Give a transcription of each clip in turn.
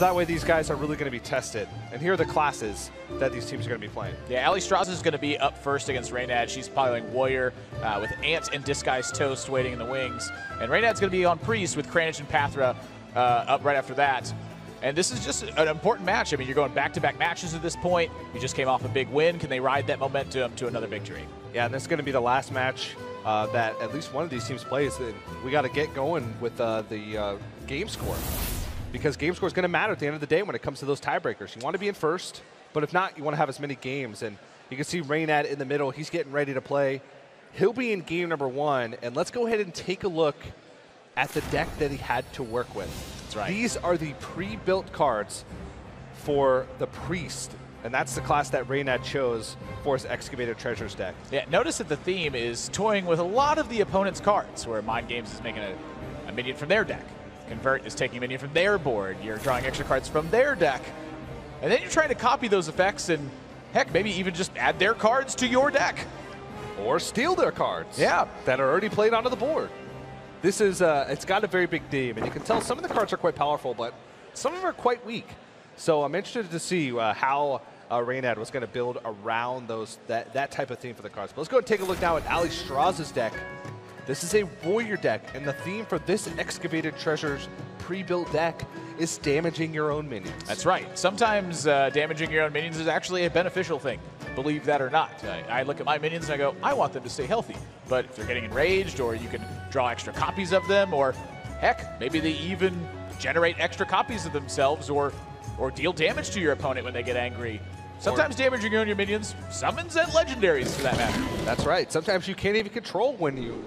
So that way these guys are really going to be tested. And here are the classes that these teams are going to be playing. Yeah, Alliestrasza is going to be up first against Reynad. She's piloting Warrior uh, with Ant and Disguised Toast waiting in the wings. And Reynad's going to be on Priest with Kranich and Pathra uh, up right after that. And this is just an important match. I mean, you're going back-to-back matches at this point. You just came off a big win. Can they ride that momentum to another victory? Yeah, and this is going to be the last match uh, that at least one of these teams plays. And we got to get going with uh, the uh, game score because game score is going to matter at the end of the day when it comes to those tiebreakers. You want to be in first, but if not, you want to have as many games. And you can see Reynad in the middle. He's getting ready to play. He'll be in game number one. And let's go ahead and take a look at the deck that he had to work with. That's right. These are the pre-built cards for the Priest. And that's the class that Reynad chose for his Excavated Treasures deck. Yeah, notice that the theme is toying with a lot of the opponent's cards, where Mind Games is making a, a minion from their deck. Convert is taking minion from their board. You're drawing extra cards from their deck. And then you're trying to copy those effects and, heck, maybe even just add their cards to your deck. Or steal their cards. Yeah. That are already played onto the board. This is, uh, it's got a very big name, and you can tell some of the cards are quite powerful, but some of them are quite weak. So I'm interested to see uh, how uh, was going to build around those that, that type of theme for the cards. But let's go and take a look now at Alliestrasza's deck. This is a warrior deck, and the theme for this Excavated Treasures pre-built deck is damaging your own minions. That's right. Sometimes uh, damaging your own minions is actually a beneficial thing. Believe that or not. I, I look at my minions and I go, I want them to stay healthy. But if they're getting enraged, or you can draw extra copies of them, or heck, maybe they even generate extra copies of themselves, or or deal damage to your opponent when they get angry. Sometimes damaging your own your minions, summons and legendaries for that matter. That's right. Sometimes you can't even control when you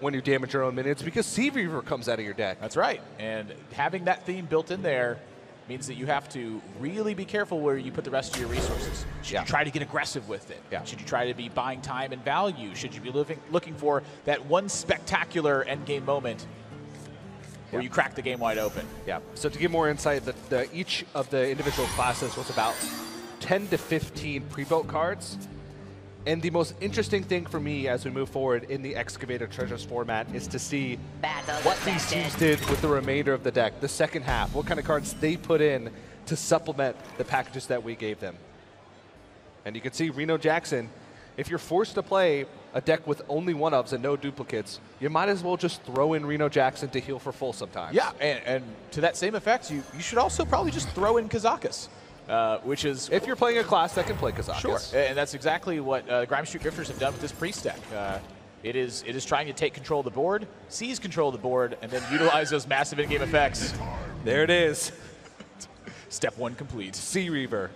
when you damage your own minions because Sea Reaver comes out of your deck. That's right. And having that theme built in there means that you have to really be careful where you put the rest of your resources. Should Yeah. you try to get aggressive with it? Yeah. Should you try to be buying time and value? Should you be looking, looking for that one spectacular endgame moment where Yeah. you crack the game wide open? Yeah. So to give more insight, the, the, each of the individual classes was about 10 to 15 pre-built cards. And the most interesting thing for me as we move forward in the Excavated Treasures format is to see what these teams did with the remainder of the deck, the second half, what kind of cards they put in to supplement the packages that we gave them. And you can see Reno Jackson, if you're forced to play a deck with only one ofs and no duplicates, you might as well just throw in Reno Jackson to heal for full sometimes. Yeah, and, and to that same effect, you, you should also probably just throw in Kazakus, uh, which is If you're playing a class that can play Kazakus. Sure, and that's exactly what uh, Grime Street Grifters have done with this priest deck. Uh, it is it is trying to take control of the board, seize control of the board, and then utilize those massive in-game effects. There it is. Step one complete. Sea Reaver.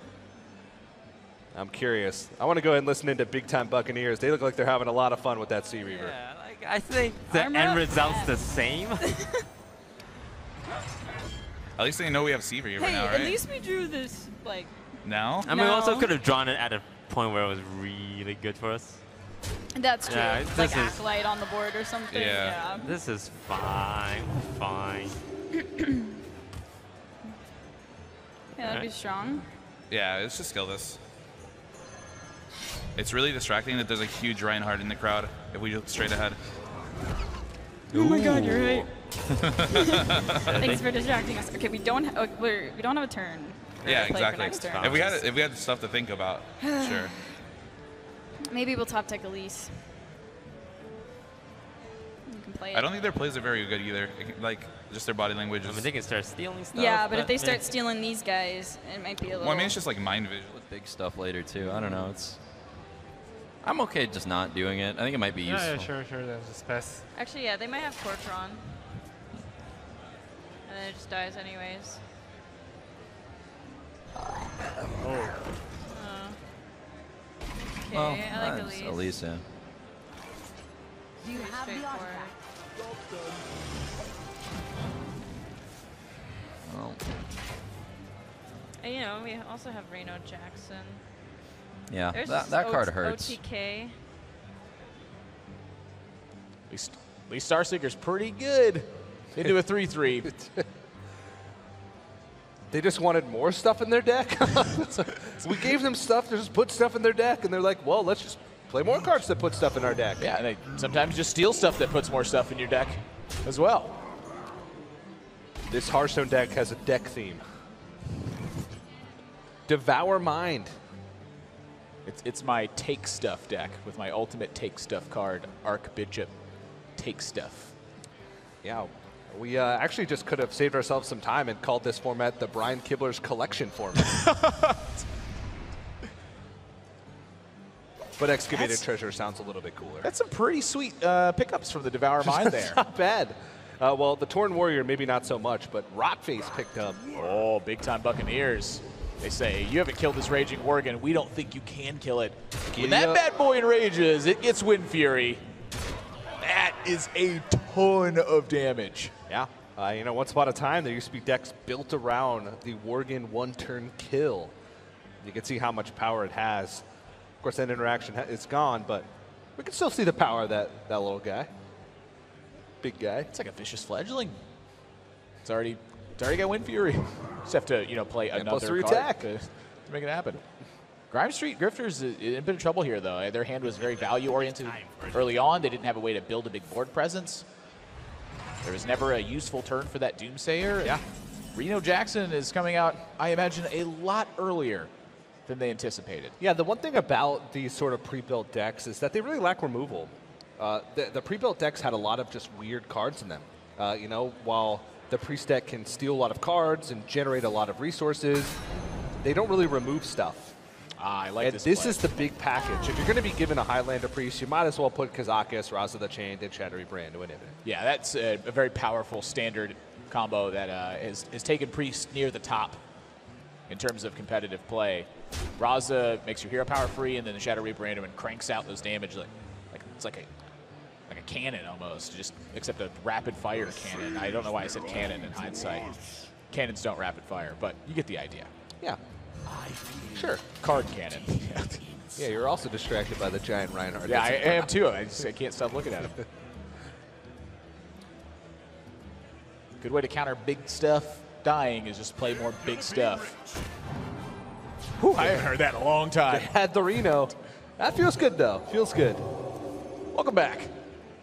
I'm curious. I want to go ahead and listen into Big Time Buccaneers. They look like they're having a lot of fun with that Sea Reaver. Yeah, like, I think the Armor end up. result's the same. At least they know we have Sea Reaver Hey, now, right? at least we drew this, like, now? I mean, we also could have drawn it at a point where it was really good for us. that's true. Yeah, like this is- Acolyte on the board or something. Yeah. Yeah. This is fine, fine. Yeah, that'd be strong. Yeah, let's just kill this. It's really distracting that there's a huge Reinhardt in the crowd if we look straight ahead. Oh my god, you're right. Thanks for distracting us. Okay, we don't ha- oh, we're, we don't have a turn. We're Yeah, gonna play for exactly. If we had if we had stuff to think about, sure. Maybe we'll top deck Elise. You can play. I don't think their plays are very good either. Like just their body language I mean, they can start stealing stuff. Yeah, but if they start stealing these guys, it might be a little. well, I mean, it's just like Mind Vision. with big stuff later too. I don't know. It's I'm okay just not doing it. I think it might be Yeah, useful. yeah, sure, sure. Then just pass. Actually, yeah, they might have Tortron. And then it just dies anyways. Oh, Uh, okay, Well, I like that's Elise. Elise, yeah. Pretty straightforward. Well, And, you know, we also have Reno Jackson. yeah, There's that, that card hurts. OTK. At least, at least Starseeker's pretty good. Into a 3-3. They just wanted more stuff in their deck. So we gave them stuff to just put stuff in their deck, and they're like, well, let's just play more cards that put stuff in our deck. yeah, and they sometimes just steal stuff that puts more stuff in your deck as well. This Hearthstone deck has a deck theme. Devour Mind. It's, it's my take stuff deck with my ultimate take stuff card, Archbishop Take Stuff. Yeah, we uh, actually just could have saved ourselves some time and called this format the Brian Kibler's collection format. but excavated That's- treasure sounds a little bit cooler. That's some pretty sweet uh, pickups from the Devour Mind there. not bad. Uh, well, the Torn Warrior maybe not so much, but Rotface picked up. Oh, big time Buccaneers. They say, you haven't killed this Raging Worgen. We don't think you can kill it. When that up. bad boy enrages, it gets Wind Fury. That is a ton of damage. Yeah. Uh, you know, once upon a time, there used to be decks built around the Worgen one-turn kill. You can see how much power it has. Of course, that interaction ha- is gone, but we can still see the power of that, that little guy. Big guy. It's like a vicious fledgling. It's already, it's already got Wind Fury. Just have to, you know, play And another plus three card attack. To, to make it happen. Grime Street Grifters is in a bit of trouble here, though. Their hand was very value oriented early on. They didn't have a way to build a big board presence. There was never a useful turn for that Doomsayer. Yeah. Reno Jackson is coming out, I imagine, a lot earlier than they anticipated. Yeah, the one thing about these sort of pre-built decks is that they really lack removal. Uh, the, the pre-built decks had a lot of just weird cards in them. Uh, you know, while the priest deck can steal a lot of cards and generate a lot of resources, they don't really remove stuff. Ah, I like And this. this play. is the big package. If you're going to be given a Highlander priest, you might as well put Kazakus, Raza the Chain, and Shattery Brand to inhibit. Yeah, that's a, a very powerful standard combo that uh, has, has taken Priest near the top in terms of competitive play. Raza makes your hero power free, and then the Shadow Reaper Anduin and cranks out those damage like, like it's like a like a cannon almost, just except a rapid fire cannon. I don't know why I said cannon in hindsight. Cannons don't rapid fire, but you get the idea. Yeah. Sure. Card cannon. Yeah, you're also distracted by the giant Reinhardt. yeah, I am too. I, just, I can't stop looking at him. Good way to counter big stuff dying is just play more big stuff. Whew, I haven't heard that in a long time. had the Reno. That feels good, though. Feels good. Welcome back.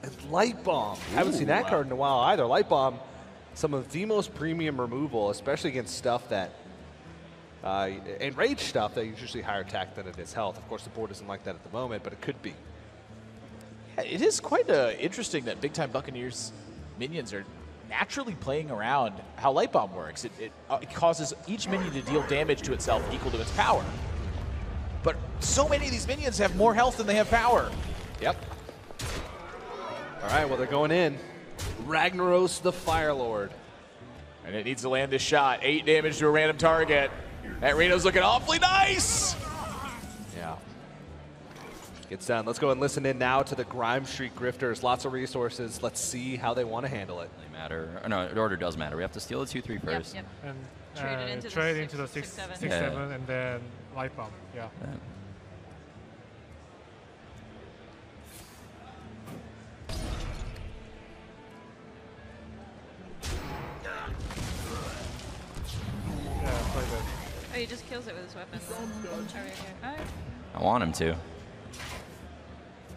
And Light Bomb. I haven't seen that card in a while either. Light Bomb, some of the most premium removal, especially against stuff that, uh, enraged stuff that is usually higher attack than it is health. Of course, the board isn't like that at the moment, but it could be. It is quite uh, interesting that big time Buccaneers minions are naturally playing around how Light Bomb works. It, it, uh, it causes each minion to deal damage to itself equal to its power. But so many of these minions have more health than they have power. Yep. All right, well, they're going in. Ragnaros the Fire Lord. And it needs to land this shot. Eight damage to a random target. That Reno's looking awfully nice. Yeah. Gets done. Let's go and listen in now to the Grime Street Grifters. Lots of resources. Let's see how they want to handle it. They matter. Or no, order does matter. We have to steal the two three Yep, first. yep. And Trade it uh, into the trade six- into the six, six, seven. six, Yeah. seven, and then light bomb. Yeah. Yeah, Oh, he just kills it with his weapon. Right I want him to.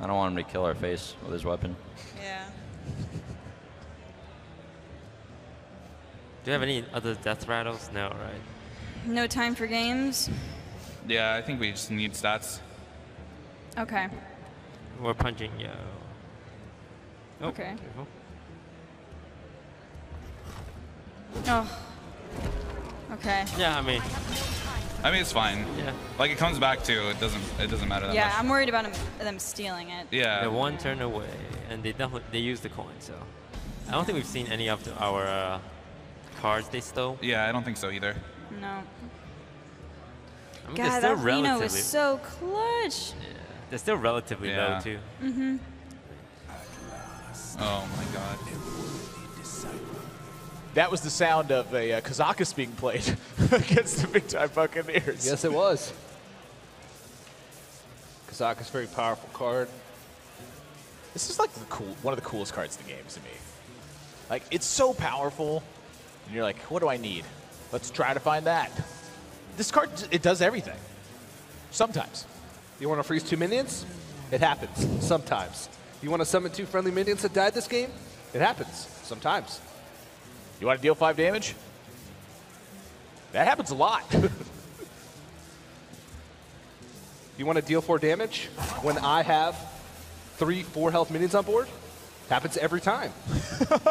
I don't want him to kill our face with his weapon. Yeah. Do you have any other death rattles? No, right? No time for games. Yeah, I think we just need stats. Okay. We're punching yo. Oh, Okay. careful. Oh. Okay. Yeah, I mean, I mean, it's fine. yeah. Like it comes back too. It doesn't. It doesn't matter that Yeah, much. I'm worried about him, them stealing it. yeah. They're one turn away, and they definitely they use the coin. So I don't think we've seen any of the, our uh, cards they stole. Yeah, I don't think so either. No. I mean, God, still that Reno relatively. is so clutch. yeah, they're still relatively Yeah. low too. Mhm. Oh my god. That was the sound of a uh, Kazakus being played against the big time Buccaneers. Yes, it was. Kazakus very powerful card. This is like the cool, one of the coolest cards in the game to me. Like it's so powerful, and you're like, what do I need? Let's try to find that. This card, it does everything. Sometimes. You want to freeze two minions? It happens. Sometimes. You want to summon two friendly minions that died this game? It happens. Sometimes. You want to deal five damage? That happens a lot. You want to deal four damage when I have three, four health minions on board? Happens every time.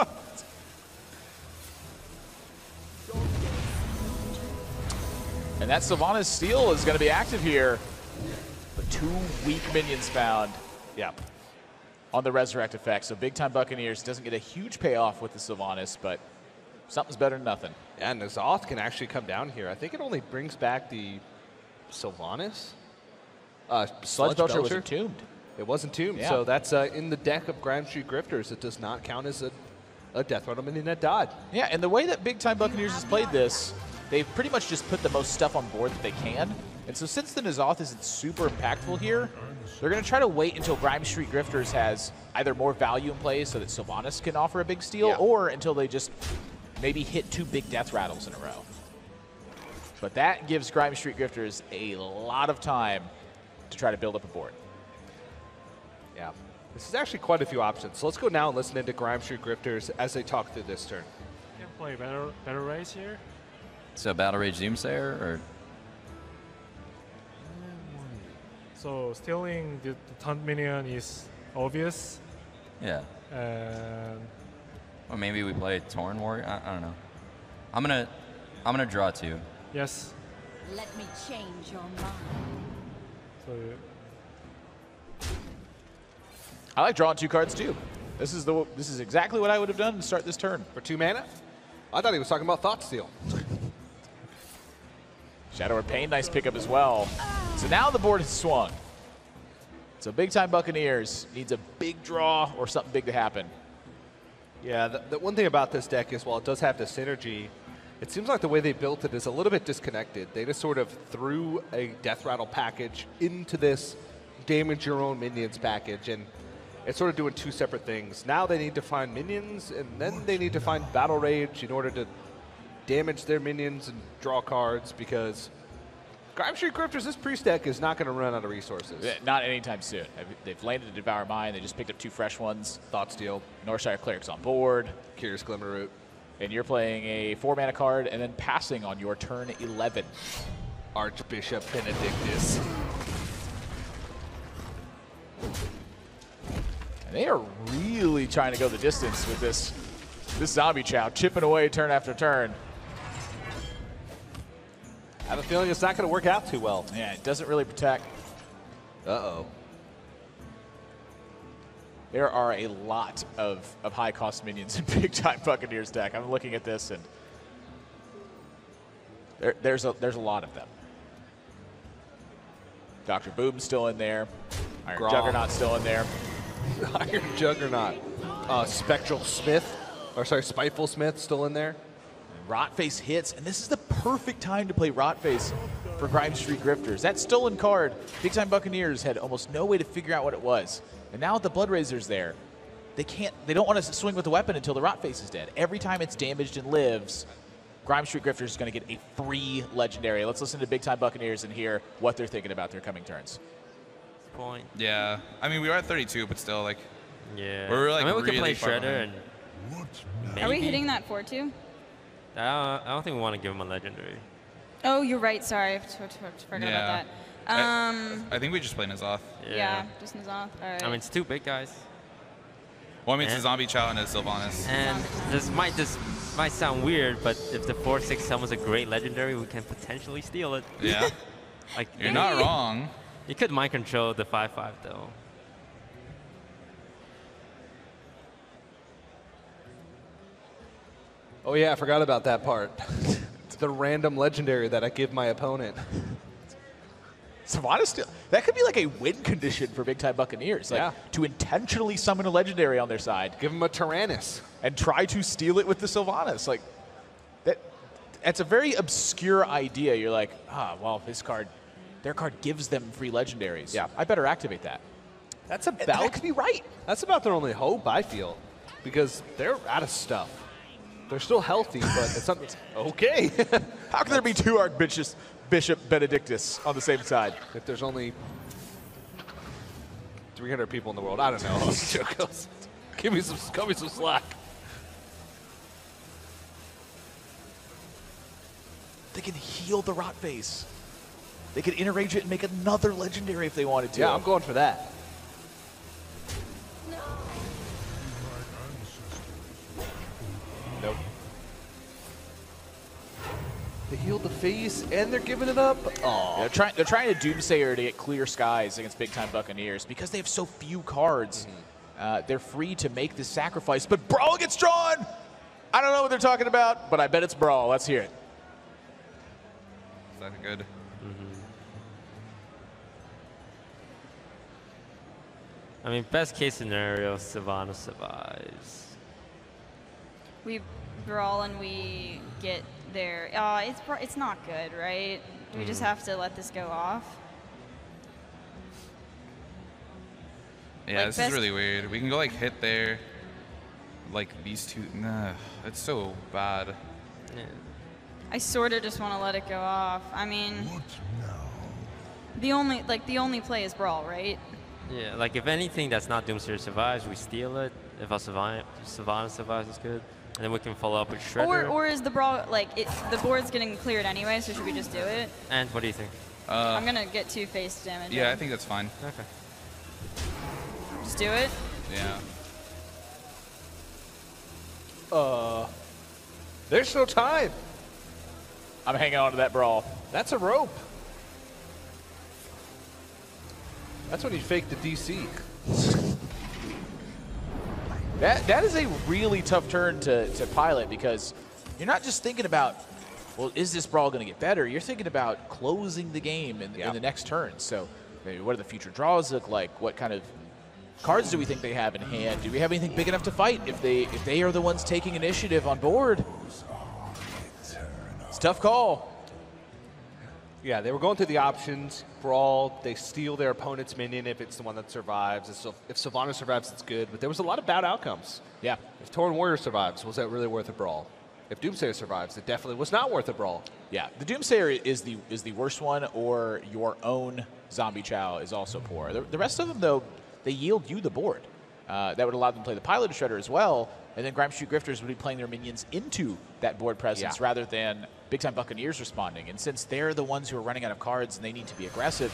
And that Sylvanas steal is going to be active here. But two weak minions found Yeah. on the Resurrect effect. So Big Time Buccaneers doesn't get a huge payoff with the Sylvanas, but something's better than nothing. Yeah, And N'Zoth can actually come down here. I think it only brings back the Sylvanas. Uh, Sludge Belcher was entombed. It was entombed, Yeah. so that's uh, in the deck of Grime Street Grifters. It does not count as a, a Death Rattle minion that died. Yeah, and the way that Big Time Buccaneers has played this, they've pretty much just put the most stuff on board that they can. And so since the N'Zoth isn't super impactful here, they're going to try to wait until Grime Street Grifters has either more value in play so that Sylvanas can offer a big steal, Yeah. or until they just maybe hit two big death rattles in a row. But that gives Grime Street Grifters a lot of time to try to build up a board. Yeah. This is actually quite a few options. So let's go now and listen into Grime Street Grifters as they talk through this turn. Can play better better race here. So Battle Rage Doomsayer or So stealing the, the taunt minion is obvious, yeah. and Or maybe we play Torn Warrior. I, I don't know. I'm gonna I'm gonna draw two. yes. Let me change your mind. So I like drawing two cards too. This is the this is exactly what I would have done to start this turn. For two mana? I thought he was talking about Thought Steal. Shadow of Pain, nice pickup as well. So now the board has swung. So big time Buccaneers needs a big draw or something big to happen. Yeah, the, the one thing about this deck is while it does have the synergy, it seems like the way they built it is a little bit disconnected. They just sort of threw a Death Rattle package into this damage your own minions package, and it's sort of doing two separate things. Now they need to find minions, and then they need to find Battle Rage in order to damage their minions and draw cards because Grime Street Grifters, this priest deck is not going to run out of resources. Not anytime soon. They've landed a Devour Mind. They just picked up two fresh ones. Thought Steal, Northshire Cleric's on board. Curious Glimmer Root. And you're playing a four mana card and then passing on your turn 11. Archbishop Benedictus. And they are really trying to go the distance with this this zombie chow, chipping away turn after turn. I have a feeling it's not going to work out too well. Yeah, it doesn't really protect. Uh-oh. There are a lot of, of high cost minions in Big Time Buccaneers deck. I'm looking at this and there, there's a there's a lot of them. Dr. Boom's still in there. Iron Grom. Juggernaut's still in there. Iron Juggernaut. Uh, Spectral Smith, or sorry, Spiteful Smith still in there. Rotface hits, and this is the perfect time to play Rotface for Grime Street Grifters. That stolen card, Big Time Buccaneers had almost no way to figure out what it was. And now with the Blood Razor's there, they can't they don't want to swing with the weapon until the Rotface is dead. Every time it's damaged and lives, Grime Street Grifters is going to get a free legendary. Let's listen to Big Time Buccaneers and hear what they're thinking about their coming turns. Point. Yeah. I mean, we were at 32, but still, like, Yeah. We're, like, I mean, we really can play far Shredder and. Are we hitting that 4 2? I don't, I don't think we want to give him a legendary. Oh, you're right. Sorry. I forgot Yeah. about that. I- Um, I think we just play N'Zoth. Yeah. yeah. just N'Zoth. All right. I mean, it's two big guys. Well, I mean, it's a Zombie Chow and a Sylvanas. And this might this might sound weird, but if the four six summons a great legendary, we can potentially steal it. Yeah. Like You're not wrong. You could mind control the five five though. Oh yeah, I forgot about that part. it's the random legendary that I give my opponent. Sylvanas still that could be like a win condition for Big Time Buccaneers. Like Yeah. to intentionally summon a legendary on their side. Give them a Tyrannus. and try to steal it with the Sylvanas. Like that that's a very obscure idea. You're like, ah, well, this card their card gives them free legendaries. Yeah. I better activate that. That's And about that could be right. That's about their only hope, I feel, because they're out of stuff. They're still healthy, but it's not okay. How can there be two Archbishops Bishop Benedictus on the same side? if there's only 300 people in the world, I don't know. Give me some, cut me some slack. They can heal the rot face. They could interrage it and make another legendary if they wanted to. Yeah, I'm going for that. Healed the face and they're giving it up. Oh, They're trying. They're trying to Doomsayer to get clear skies against big time Buccaneers because they have so few cards. Mm-hmm. Uh, they're free to make this sacrifice, but Brawl gets drawn. I don't know what they're talking about, but I bet it's Brawl. Let's hear it. Is that good? I mean, best case scenario, Sylvanas survives. We brawl and we get there. Uh, it's it's not good, right? Do we just have to let this go off? Yeah, Like this is really weird. We can go like hit there. Like these two. Nah, it's so bad. Yeah. I sort of just want to let it go off. I mean, the only like the only play is brawl, right? Yeah, like if anything that's not Doomsayer survives, we steal it. If our Sylvanas, Sylvanas survives, it's good. And then we can follow up with Shredder. Or or is the brawl like it, the board's getting cleared anyway? So should we just do it? and what do you think? I'm gonna get two face damage. Yeah, I think that's fine. Okay. just do it. Yeah. uh, there's no time. I'm hanging on to that Brawl. That's a rope. That's when you fake the DC. That that is a really tough turn to, to pilot because you're not just thinking about, well, is this brawl going to get better? You're thinking about closing the game in, Yeah. in the next turn. So, maybe what do the future draws look like? What kind of cards do we think they have in hand? Do we have anything big enough to fight if they if they are the ones taking initiative on board? It's tough call. Yeah, they were going through the options. Brawl, they steal their opponent's minion if it's the one that survives. If, Sylvanas survives, it's good. But there was a lot of bad outcomes. Yeah. If Torn Warrior survives, was that really worth a brawl? If Doomsayer survives, it definitely was not worth a brawl. Yeah, the Doomsayer is the is the worst one, or your own Zombie Chow is also poor. The, the rest of them, though, they yield you the board. Uh, that would allow them to play the Pilot Shredder as well, and then Grime Grifters would be playing their minions into that board presence Yeah. rather than Big Time Buccaneers responding. And since they're the ones who are running out of cards and they need to be aggressive,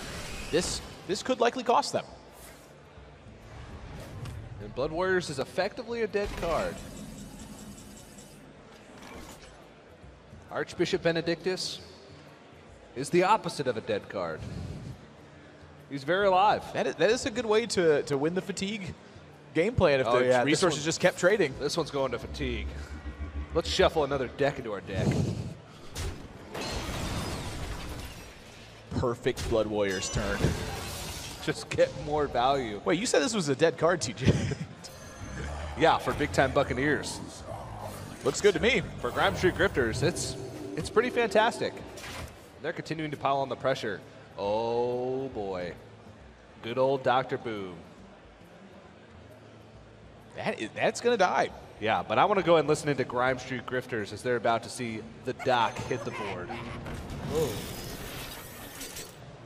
this this could likely cost them. And Blood Warriors is effectively a dead card. Archbishop Benedictus is the opposite of a dead card. He's very alive. That is, that is a good way to, to win the fatigue game plan if Oh, the yeah, resources one- just kept trading. This one's going to fatigue. Let's shuffle another deck into our deck. Perfect Blood Warriors turn. Just get more value. Wait, you said this was a dead card, TJ. Yeah, for big time Buccaneers. Looks good to me. For Grime Street Grifters, it's it's pretty fantastic. They're continuing to pile on the pressure. Oh boy. Good old Dr. Boom. That is, that's going to die. Yeah, but I want to go and listen into Grime Street Grifters as they're about to see the Doc hit the board.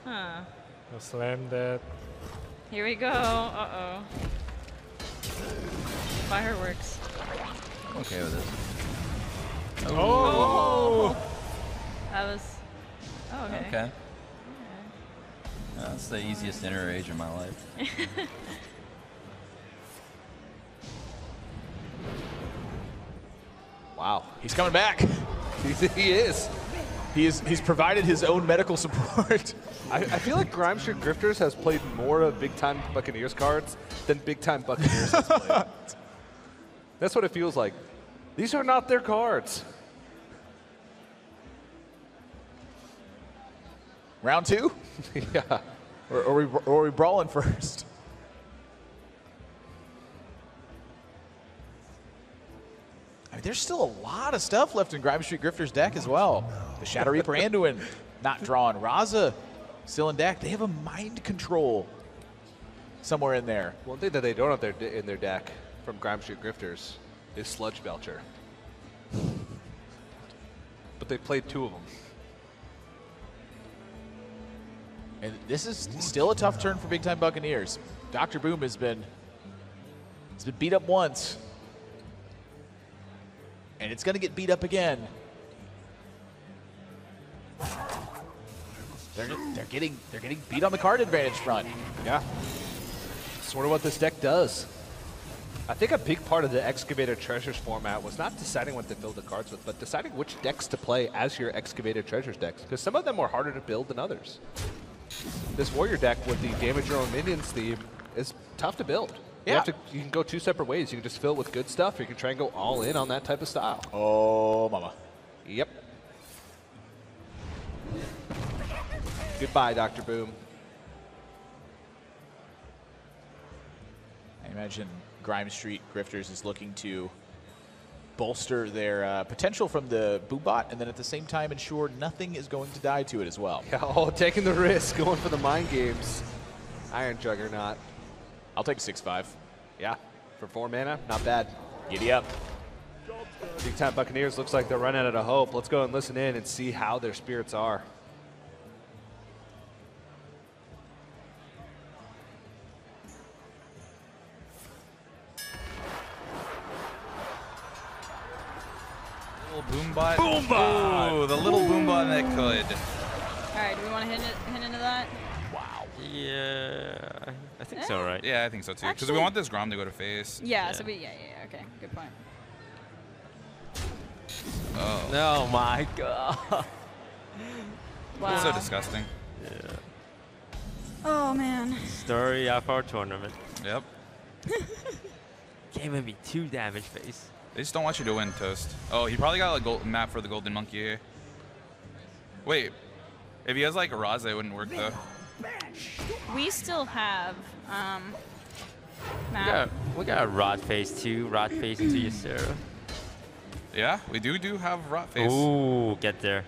Huh. I'll slam that. Here we go. Uh oh. Fireworks. I'm okay with it. Oh! That was. Oh, okay. Okay. That's the easiest inner age in my life. Wow. He's coming back. he is. He is, he's provided his own medical support. I, I feel like Grime Street Grifters has played more of big time Buccaneers cards than big time Buccaneers has played. That's what it feels like. These are not their cards. Round two? yeah. Or, or, we, or are we brawling first? There's still a lot of stuff left in Grime Street Grifter's deck as well. The Shadow Reaper Anduin not drawn. Raza still in deck. They have a mind control somewhere in there. One thing that they don't have their, in their deck from Grime Street Grifters is Sludge Belcher. But they played two of them. And this is still a tough turn for big time Buccaneers. Dr. Boom has been has been beat up once. And it's gonna get beat up again. they're, they're getting they're getting beat on the card advantage front. Yeah. Sort of what this deck does. I think a big part of the Excavated Treasures format was not deciding what to fill the cards with, but deciding which decks to play as your Excavated Treasures decks, because some of them were harder to build than others. This Warrior deck with the Damage Your Own Minions theme is tough to build. You, have to, you can go two separate ways. You can just fill it with good stuff, or you can try and go all in on that type of style. Oh, mama. Yep. Goodbye, Dr. Boom. I imagine Grime Street Grifters is looking to bolster their uh, potential from the Boombot, and then at the same time ensure nothing is going to die to it as well. Yeah, oh, taking the risk, going for the mind games. Iron Juggernaut. I'll take 6-5. Yeah, for four mana, not bad. Giddy up. Big time Buccaneers looks like they're running out of hope. Let's go and listen in and see how their spirits are. Think so too. Because we want this Grom to go to face. Yeah, Yeah. so we, yeah, yeah, yeah, okay, good point. Oh, Oh my god. Wow. so disgusting. Yeah. Oh, man. Story of our tournament. Yep. Can't even be two damage face. They just don't want you to win, Toast. Oh, he probably got a gold map for the Golden Monkey here. Wait, if he has like a Raza, it wouldn't work though. We still have, um, We map. got, we got a rot face two, rot face into Ysera. Yeah, we do do have Rot Face. Ooh, get there.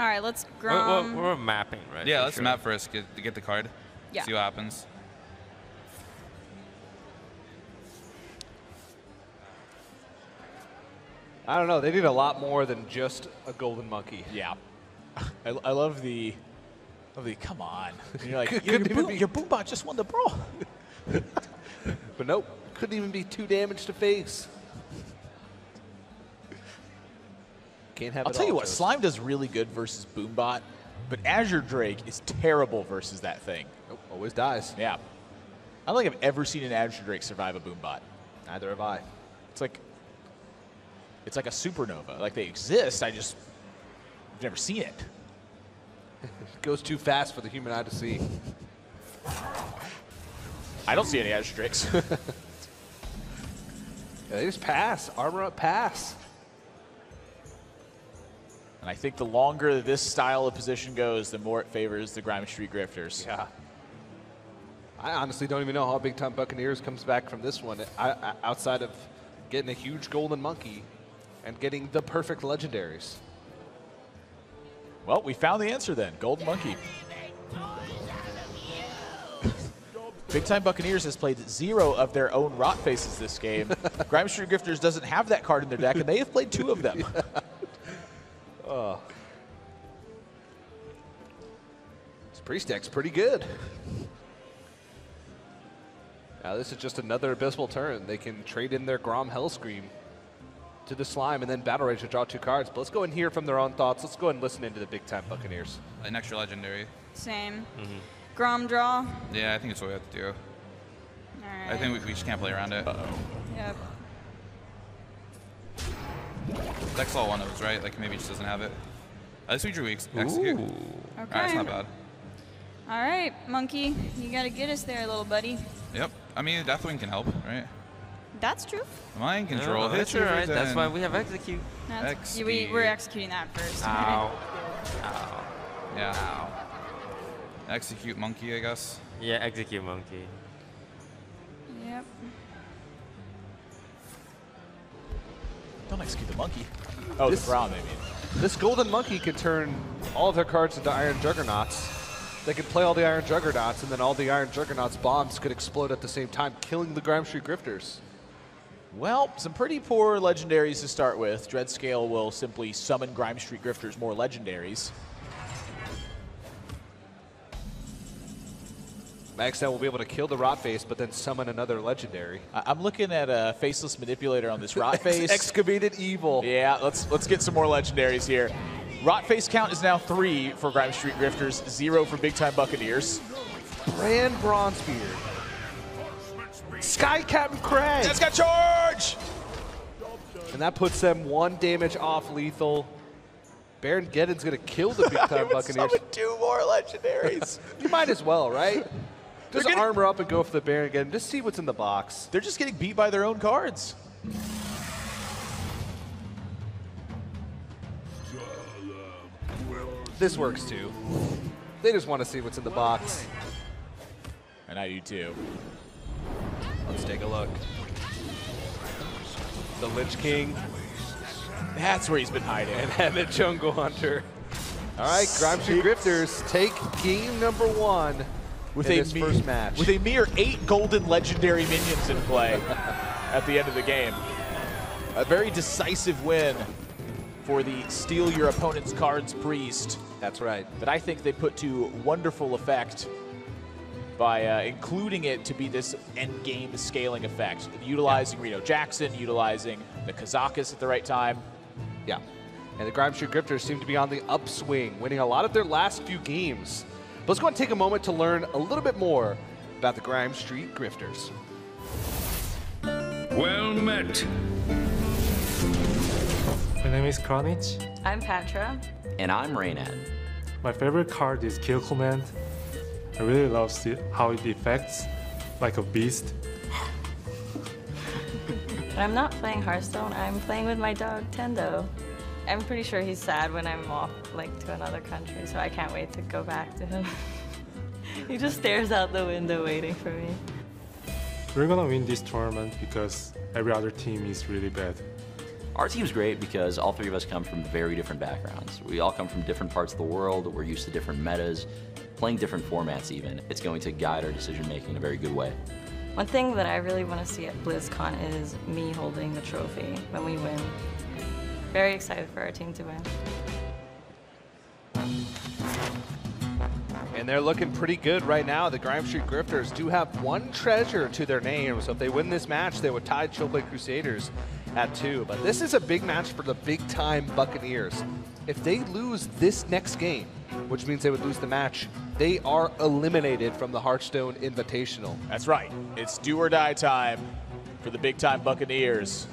All right, let's We're, we're, we're mapping, right? Yeah, let's sure. map first get, to get the card. Yeah. See what happens. I don't know. They need a lot more than just a golden monkey. Yeah. I, I love the, love the, come on. And you're like, Couldn't your, boom, be- your Boombot just won the brawl. But nope, couldn't even be two damage to face. Can't have I'll tell you what. Slime does really good versus Boombot, but Azure Drake is terrible versus that thing. Nope, always dies. Yeah. I don't think I've ever seen an Azure Drake survive a Boombot. Neither have I. It's like, it's like a supernova. Like they exist, I just, I've never seen it. It goes too fast for the human eye to see. I don't see any Azure Drakes. Yeah, they just pass. Armor up, pass. and I think the longer this style of position goes, the more it favors the Grime Street Grifters. Yeah. I honestly don't even know how Big Time Buccaneers comes back from this one, I, I, outside of getting a huge golden monkey and getting the perfect legendaries. Well, we found the answer then. Golden Monkey. Big Time Buccaneers has played zero of their own rot faces this game. Grime Street Grifters doesn't have that card in their deck, and they have played two of them. This priest deck's pretty good. Now this is just another abysmal turn. They can trade in their Grom Hellscream to the slime and then Battle Rage to draw two cards. But let's go and hear from their own thoughts. Let's go and listen into the Big Time Buccaneers. An extra legendary. Same. Mm-hmm. Grom draw. Yeah, I think it's what we have to do. All right. I think we, we just can't play around it. Yep. Deck's all one of us, right? Like maybe it just doesn't have it. At least we drew ex- execute. Ooh. Okay. Alright, that's not bad. All right, monkey, you gotta get us there, little buddy. Yep. I mean, Deathwing can help, right? That's true. Mind control. No, hit that's you all right. for That's why we have execute. That's, we, we're executing that first. Ow. Yeah. Execute monkey, I guess. Yeah, execute monkey. Yep. Don't execute the monkey. Oh, This- the Brown, I mean. This golden monkey could turn all of their cards into Iron Juggernauts. They could play all the Iron Juggernauts, and then all the Iron Juggernauts bombs could explode at the same time, killing the Grime Street Grifters. Well, some pretty poor legendaries to start with. Dreadscale will simply summon Grime Street Grifters more legendaries. Magstown will be able to kill the Rot Face, but then summon another legendary. I'm looking at a faceless manipulator on this rot face. Excavated Evil. Yeah, let's let's get some more legendaries here. Rot face count is now three for Grime Street Grifters, zero for Big Time Buccaneers. Brann Bronzebeard. Sky Captain Kragg. That's got charge! And that puts them one damage off lethal. Baron Geddon's going to kill the big time Buccaneers. two more legendaries. You might as well, right? Just getting- armor up and go for the Baron Geddon. Just see what's in the box. They're just getting beat by their own cards. This works too. They just want to see what's in the box. And I do too. Let's take a look. The Lich King That's where he's been hiding. and the Jungle Hunter. All right, Grime Street Grifters take game number one with a this first match. With a mere eight golden legendary minions in play at the end of the game. A very decisive win for the steal your opponent's cards priest That's right. that I think they put to wonderful effect by uh, including it to be this end game scaling effect, utilizing Reno Jackson, utilizing the Kazakus at the right time. Yeah. And the Grime Street Grifters seem to be on the upswing, winning a lot of their last few games. But let's go and take a moment to learn a little bit more about the Grime Street Grifters. Well met. My name is Kranich. I'm Pathra. And I'm Reynad. My favorite card is Kill Command. I really love how it affects like a beast. I'm not playing Hearthstone, I'm playing with my dog Tendo. I'm pretty sure he's sad when I'm off like to another country, so I can't wait to go back to him. he just stares out the window waiting for me. We're gonna win this tournament because every other team is really bad. Our team's great because all three of us come from very different backgrounds. We all come from different parts of the world. We're used to different metas, playing different formats even. It's going to guide our decision making in a very good way. One thing that I really want to see at BlizzCon is me holding the trophy when we win. Very excited for our team to win. And they're looking pretty good right now. The Grime Street Grifters do have one treasure to their name, so if they win this match, they would tie Chillblade Crusaders at two. But this is a big match for the big-time Buccaneers. If they lose this next game, which means they would lose the match, they are eliminated from the Hearthstone Invitational. That's right. It's do or die time for the big time Buccaneers.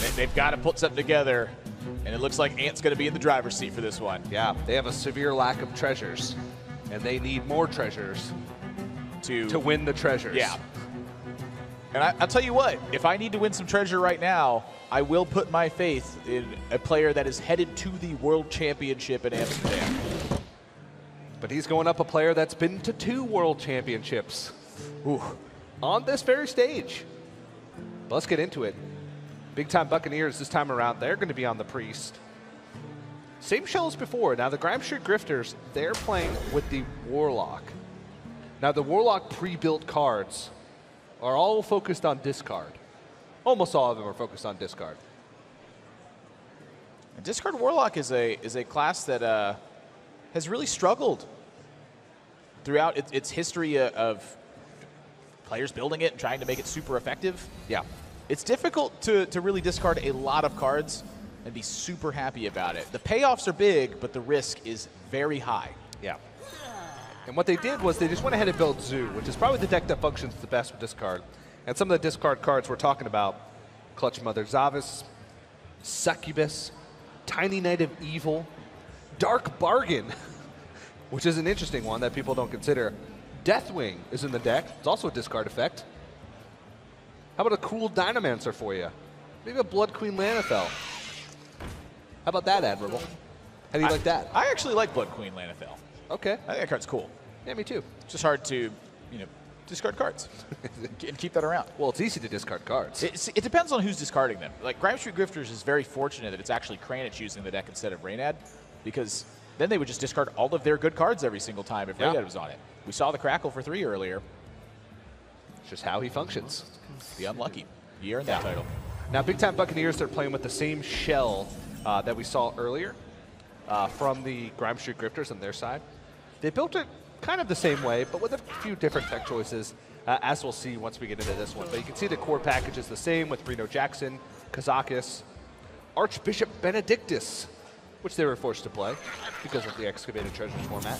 They, they've got to put something together, and it looks like Ant's going to be in the driver's seat for this one. Yeah, they have a severe lack of treasures, and they need more treasures To, to win the treasures. Yeah. And I, I'll tell you what, if I need to win some treasure right now, I will put my faith in a player that is headed to the World Championship in Amsterdam. But he's going up a player that's been to two world championships Ooh. on this very stage. Let's get into it. Big time Buccaneers this time around, they're going to be on the Priest. Same shell as before. Now, the Grime Street Grifters, they're playing with the Warlock. Now, the Warlock pre built cards are all focused on discard. Almost all of them are focused on discard. And Discard Warlock is a is a class that uh, has really struggled throughout its, its history uh, of players building it and trying to make it super effective. Yeah. It's difficult to, to really discard a lot of cards and be super happy about it. The payoffs are big, but the risk is very high. Yeah. And what they did was they just went ahead and built Zoo, which is probably the deck that functions the best with discard. And some of the discard cards we're talking about Clutch Mother Zavas, Succubus, Tiny Knight of Evil, Dark Bargain, which is an interesting one that people don't consider. Deathwing is in the deck. It's also a discard effect. How about a Cruel Dinomancer for you? Maybe a Blood Queen Lana'thel. How about that, Admirable? How do you I- like that? I actually like Blood Queen Lana'thel. Okay. I think that card's cool. Yeah, me too. It's just hard to, you know, discard cards and keep that around. Well, it's easy to discard cards. It, it depends on who's discarding them. Like Grime Street Grifters is very fortunate that it's actually Kranich using the deck instead of Reynad, because then they would just discard all of their good cards every single time if Yeah. Reynad was on it. We saw the Crackle for three earlier. It's just how he functions. Be unlucky. You earned that title. Now, Big Time Buccaneers, they're playing with the same shell uh, that we saw earlier uh, from the Grime Street Grifters on their side. They built it kind of the same way, but with a few different tech choices, uh, as we'll see once we get into this one. But you can see the core package is the same with Reno Jackson, Kazakus, Archbishop Benedictus, which they were forced to play because of the Excavated Treasures format.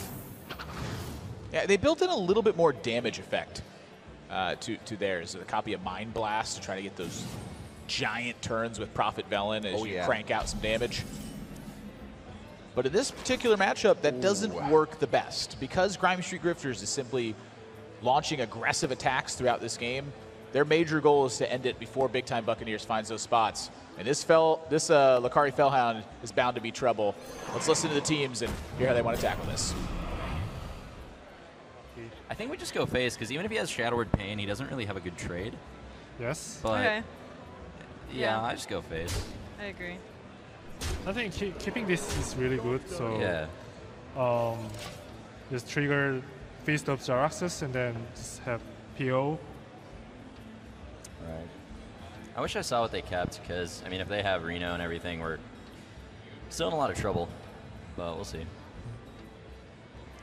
Yeah, they built in a little bit more damage effect uh, to, to theirs. A copy of Mind Blast to try to get those giant turns with Prophet Velen as Oh, you yeah. crank out some damage. But in this particular matchup, that doesn't work the best. Because Grime Street Grifters is simply launching aggressive attacks throughout this game, their major goal is to end it before Big Time Buccaneers finds those spots. And this fell, this uh, Lakkari Felhound is bound to be trouble. Let's listen to the teams and hear how they want to tackle this. I think we just go face because even if he has Shadow Word: Pain, he doesn't really have a good trade. Yes. But okay, yeah, Yeah. I just go face. I agree. I think keep, keeping this is really good. So Yeah. um, just trigger Feast of Jaraxxus and then just have PO. Right. I wish I saw what they kept because I mean, if they have Reno and everything, we're still in a lot of trouble. But we'll see.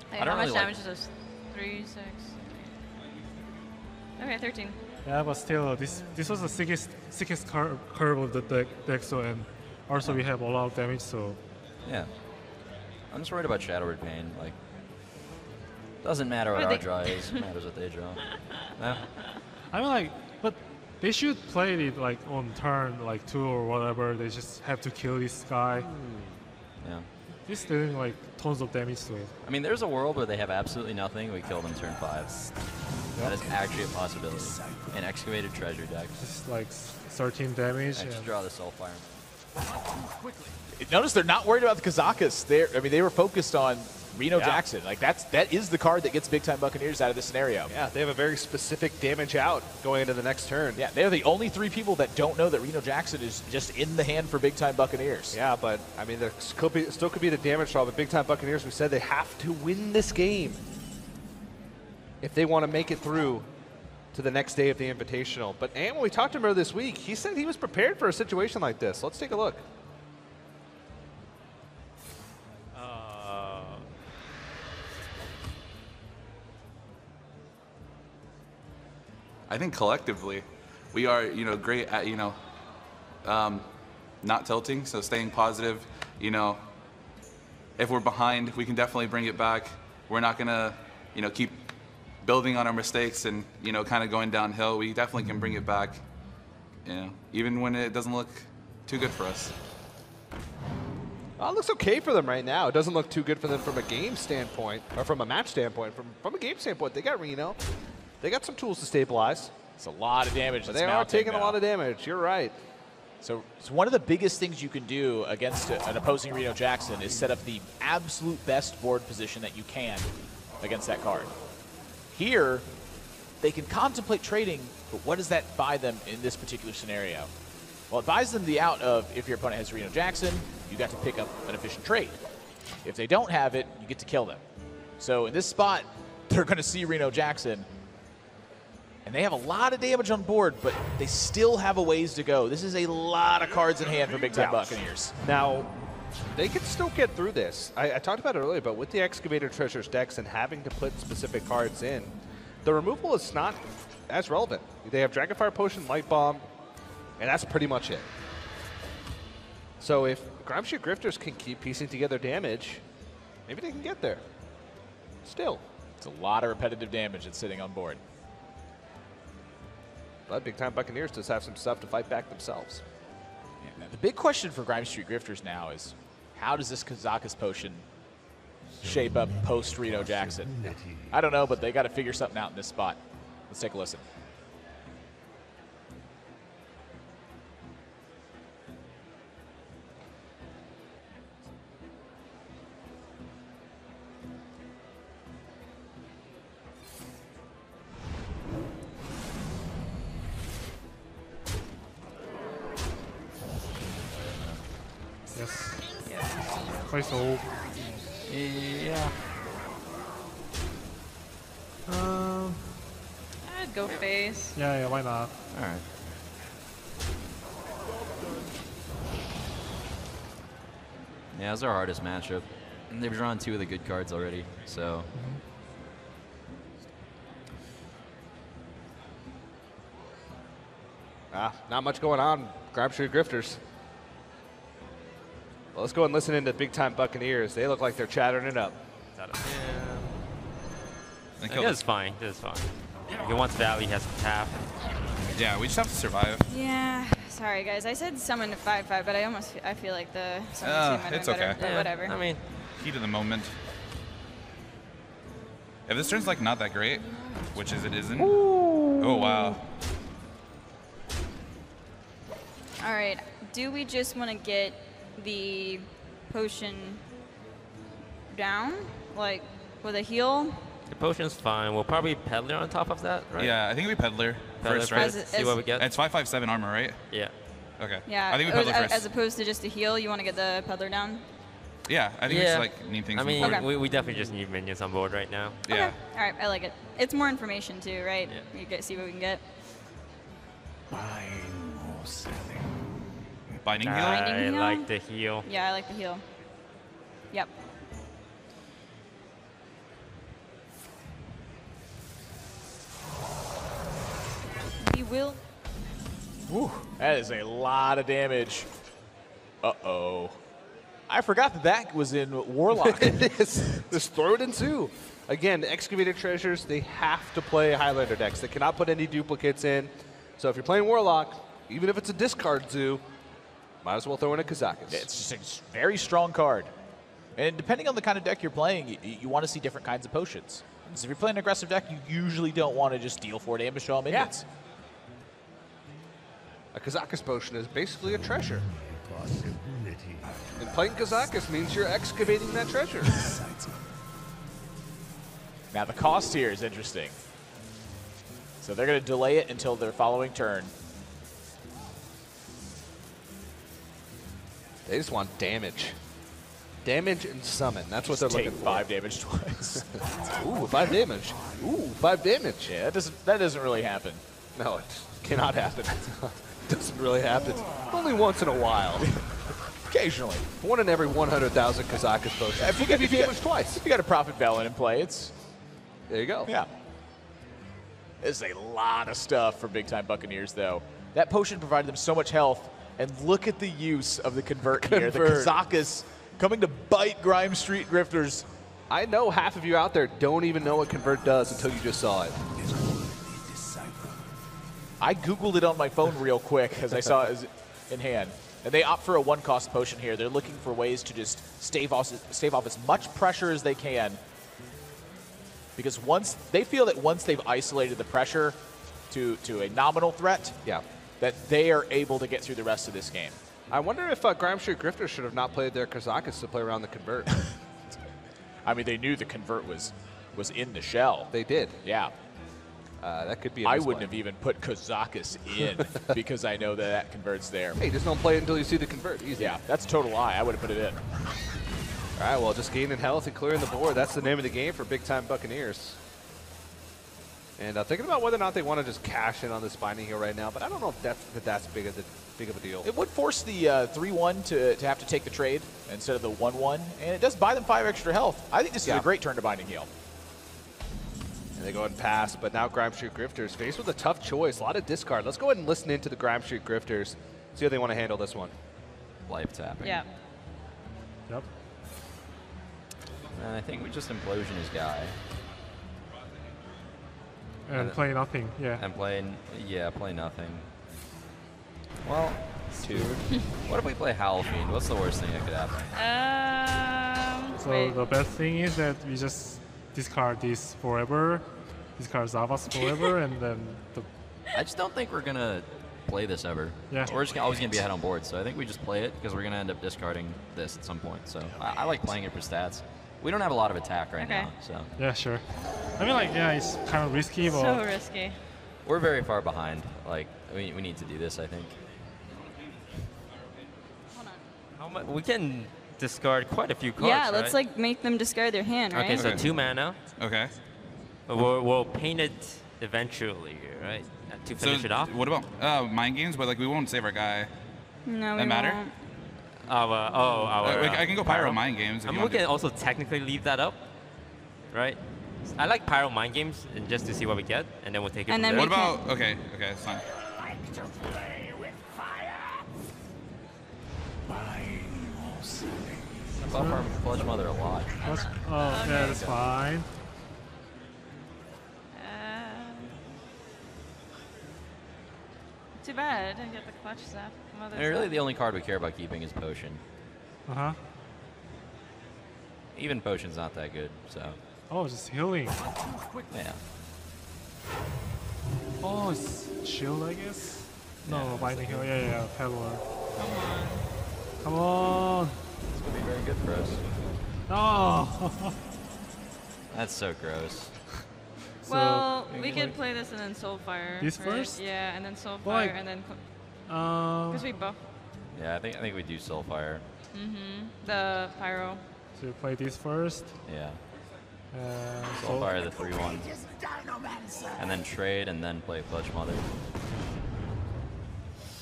Hey, I don't how much like- damage is this? Three, six. Okay, 13. Yeah, but still, this this was the sickest sickest cur- curve of the deck, deck so and also we have a lot of damage. So Yeah. I'm just worried about Shadow Word: Pain. Like, doesn't matter what Wait, our they- draw is. It matters what they draw. Yeah. I mean, like, but they should play it like on turn like two or whatever. They just have to kill this guy. Yeah. He's doing like tons of damage to it. I mean, there's a world where they have absolutely nothing. We kill them turn five. That is actually a possibility. An excavated treasure deck. Just like 13 damage. I just and- draw the Soulfire. Notice they're not worried about the Kazakus. They're, I mean, they were focused on Reno Yeah. Jackson. Like that's that is the card that gets big time Buccaneers out of this scenario. Yeah, they have a very specific damage out going into the next turn. Yeah, they're the only three people that don't know that Reno Jackson is just in the hand for big time Buccaneers. Yeah, but I mean, there could be, still could be the damage draw. But big time Buccaneers, we said they have to win this game if they want to make it through to the next day of the Invitational. But and when we talked to him earlier this week, he said he was prepared for a situation like this. Let's take a look. I think collectively, we are you know great at you know um, not tilting, so staying positive. You know, if we're behind, we can definitely bring it back. We're not gonna you know keep building on our mistakes and you know kind of going downhill. We definitely can bring it back. You know, even when it doesn't look too good for us. Well, it looks okay for them right now. It doesn't look too good for them from a game standpoint, or from a match standpoint. From from a game standpoint, they got Reno. They got some tools to stabilize. It's a lot of damage. They are taking a lot of damage. You're right. So it's one of the biggest things you can do against an opposing Reno Jackson is set up the absolute best board position that you can against that card. Here, they can contemplate trading, but what does that buy them in this particular scenario? Well, it buys them the out of if your opponent has Reno Jackson, you got to pick up an efficient trade. If they don't have it, you get to kill them. So in this spot, they're going to see Reno Jackson, and they have a lot of damage on board, but they still have a ways to go. This is a lot of cards in hand for big time Yeah. Buccaneers. Now, they can still get through this. I, I talked about it earlier, but with the Excavated Treasures decks and having to put specific cards in, the removal is not as relevant. They have Dragonfire Potion, Light Bomb, and that's pretty much it. So if Grime Street Grifters can keep piecing together damage, maybe they can get there. Still. It's a lot of repetitive damage that's sitting on board. But Big Time Buccaneers does have some stuff to fight back themselves. Yeah, the big question for Grime Street Grifters now is how does this Kazakus potion shape up post Reno Jackson? I don't know, but they got to figure something out in this spot. Let's take a listen. Hardest matchup. And they've drawn two of the good cards already, so Ah, not much going on. Grime Street Grifters. Well, let's go and listen into Big Time Buccaneers. They look like they're chattering it up. Out of They him. killed Yeah, it's fine. It's fine. If he wants Valley, he has to tap. Yeah, we just have to survive. Yeah. Sorry, guys. I said summon to 5-5, but I almost I feel like the summon Uh, team might have better. okay. But Yeah, whatever. I mean, Heat of the moment. If this turn's like not that great, which is it isn't. Oh wow. All right. Do we just want to get the potion down, like with a heal? The potion's fine. We'll probably peddler on top of that, right? Yeah, I think we peddler Peddler first, right? As- See what we get. It's five five seven armor, right? yeah. Okay. Yeah. I think we or peddler as, first. as opposed to just a heal, you want to get the peddler down. yeah, I think we yeah. just like need things. I on mean, board. Okay. we, we definitely just need minions on board right now. yeah. Okay. All right. I like it. It's more information too, right? Yeah. You get see what we can get. Binding heal. Binding I heal? like the heal. Yeah, I like the heal. Yep. We will. Whew, that is a lot of damage. Uh-oh. I forgot that that was in Warlock. it is. Just throw it in two. Again, excavated treasures, they have to play Highlander decks. They cannot put any duplicates in. So if you're playing Warlock, even if it's a discard zoo, might as well throw in a Kazakus. it's just a s- very strong card. And depending on the kind of deck you're playing, you, you want to see different kinds of potions. So if you're playing an aggressive deck, you usually don't want to just deal four damage to all minions. Yeah. A Kazakus potion is basically a treasure. And playing Kazakus means you're excavating that treasure. Now the cost here is interesting. So they're going to delay it until their following turn. they just want damage. Damage and summon. That's what they're looking five damage twice. for. Ooh, five damage. Ooh, five damage. yeah, that doesn't that doesn't really happen. No, it cannot happen. Doesn't really happen. Only once in a while. Occasionally. One in every 100,000 Kazakus potions. If you give get you damage twice. if you got a Prophet Velen in play, it's There you go. yeah. This is a lot of stuff for big time Buccaneers, though. That potion provided them so much health, and look at the use of the convert, here. The Convert. Coming to bite Grime Street Grifters. I know half of you out there don't even know what Convert does until you just saw it. I googled it on my phone real quick as I saw it in hand. And they opt for a one-cost potion here. They're looking for ways to just stave off, stave off as much pressure as they can. Because once they feel that once they've isolated the pressure to, to a nominal threat, Yeah. that they are able to get through the rest of this game. I wonder if uh, Grime Street Grifters should have not played their Kazakus to play around the Convert. I mean, they knew the convert was was in the shell. they did. Yeah, Uh, that could be a I wouldn't have even put Kazakus in because I know that that converts there. Hey, just don't play it until you see the Convert. Easy. Yeah, that's a total lie. I would have put it in. All right, well, just gaining health and clearing the board. That's the name of the game for big time Buccaneers. And uh, thinking about whether or not they want to just cash in on this binding here right now, but I don't know if that's if that's big of a big of a deal. It would force the uh, 3-1 to, to have to take the trade instead of the 1-1, and it does buy them 5 extra health. I think this is a great turn to Binding Heal. And they go ahead and pass, but now Grime Street Grifters faced with a tough choice, a lot of discard. Let's go ahead and listen into the Grime Street Grifters, see how they want to handle this one. Life tapping. Yeah. Yep. And I think we just implosion his guy And play nothing. Yeah. and play, yeah, play nothing. Well, two. what if we play Howl Fiend? What's the worst thing that could happen? Um. So wait. the best thing is that we just discard this forever, discard Zavas forever, and then the I just don't think we're gonna play this ever. Yeah. We're just gonna, always gonna be ahead on board, so I think we just play it because we're gonna end up discarding this at some point. So I, I like playing it for stats. We don't have a lot of attack right Okay. now, so yeah, sure. I mean, like, yeah, it's kind of risky, but So risky. we're very far behind. Like we, we need to do this, I think. How much? We can discard quite a few cards. yeah, let's right? like make them discard their hand, right? Okay, so Okay. two mana. Okay. We'll, we'll paint it eventually, right? Uh, To So finish it off. what about uh, mind games? But like we won't save our guy. no, we That matter? won't. Our, oh, our, Uh, like, uh, I can go pyro mind games. If I you mean, we want to. can also technically leave that up, right? I like pyro mind games and just to see what we get, and then we'll take it And from then there. What about? Okay. Okay. It's fine. Buff our Flesh Mother a lot. What's, oh, yeah, that's fine. Uh, too bad I didn't get the clutch zap. Mother I mean, really, zap. the only card we care about keeping is Potion. Uh huh. Even Potion's not that good, so Oh, it's just healing. yeah. Oh, it's shield, I guess. No, Yeah, binding heal. Yeah, yeah, yeah. Peddler. Come on. Come on. This would be very good for us. No. That's so gross. So, well, we like- could play this and then Soulfire. This right? first? Yeah, and then Soulfire, like- and then Um. because we buff Yeah, I think I think we do Soulfire. mm-hmm, the pyro. So we play this first. Yeah. Uh, Soulfire the three one. And then trade and then play Flesh Mother.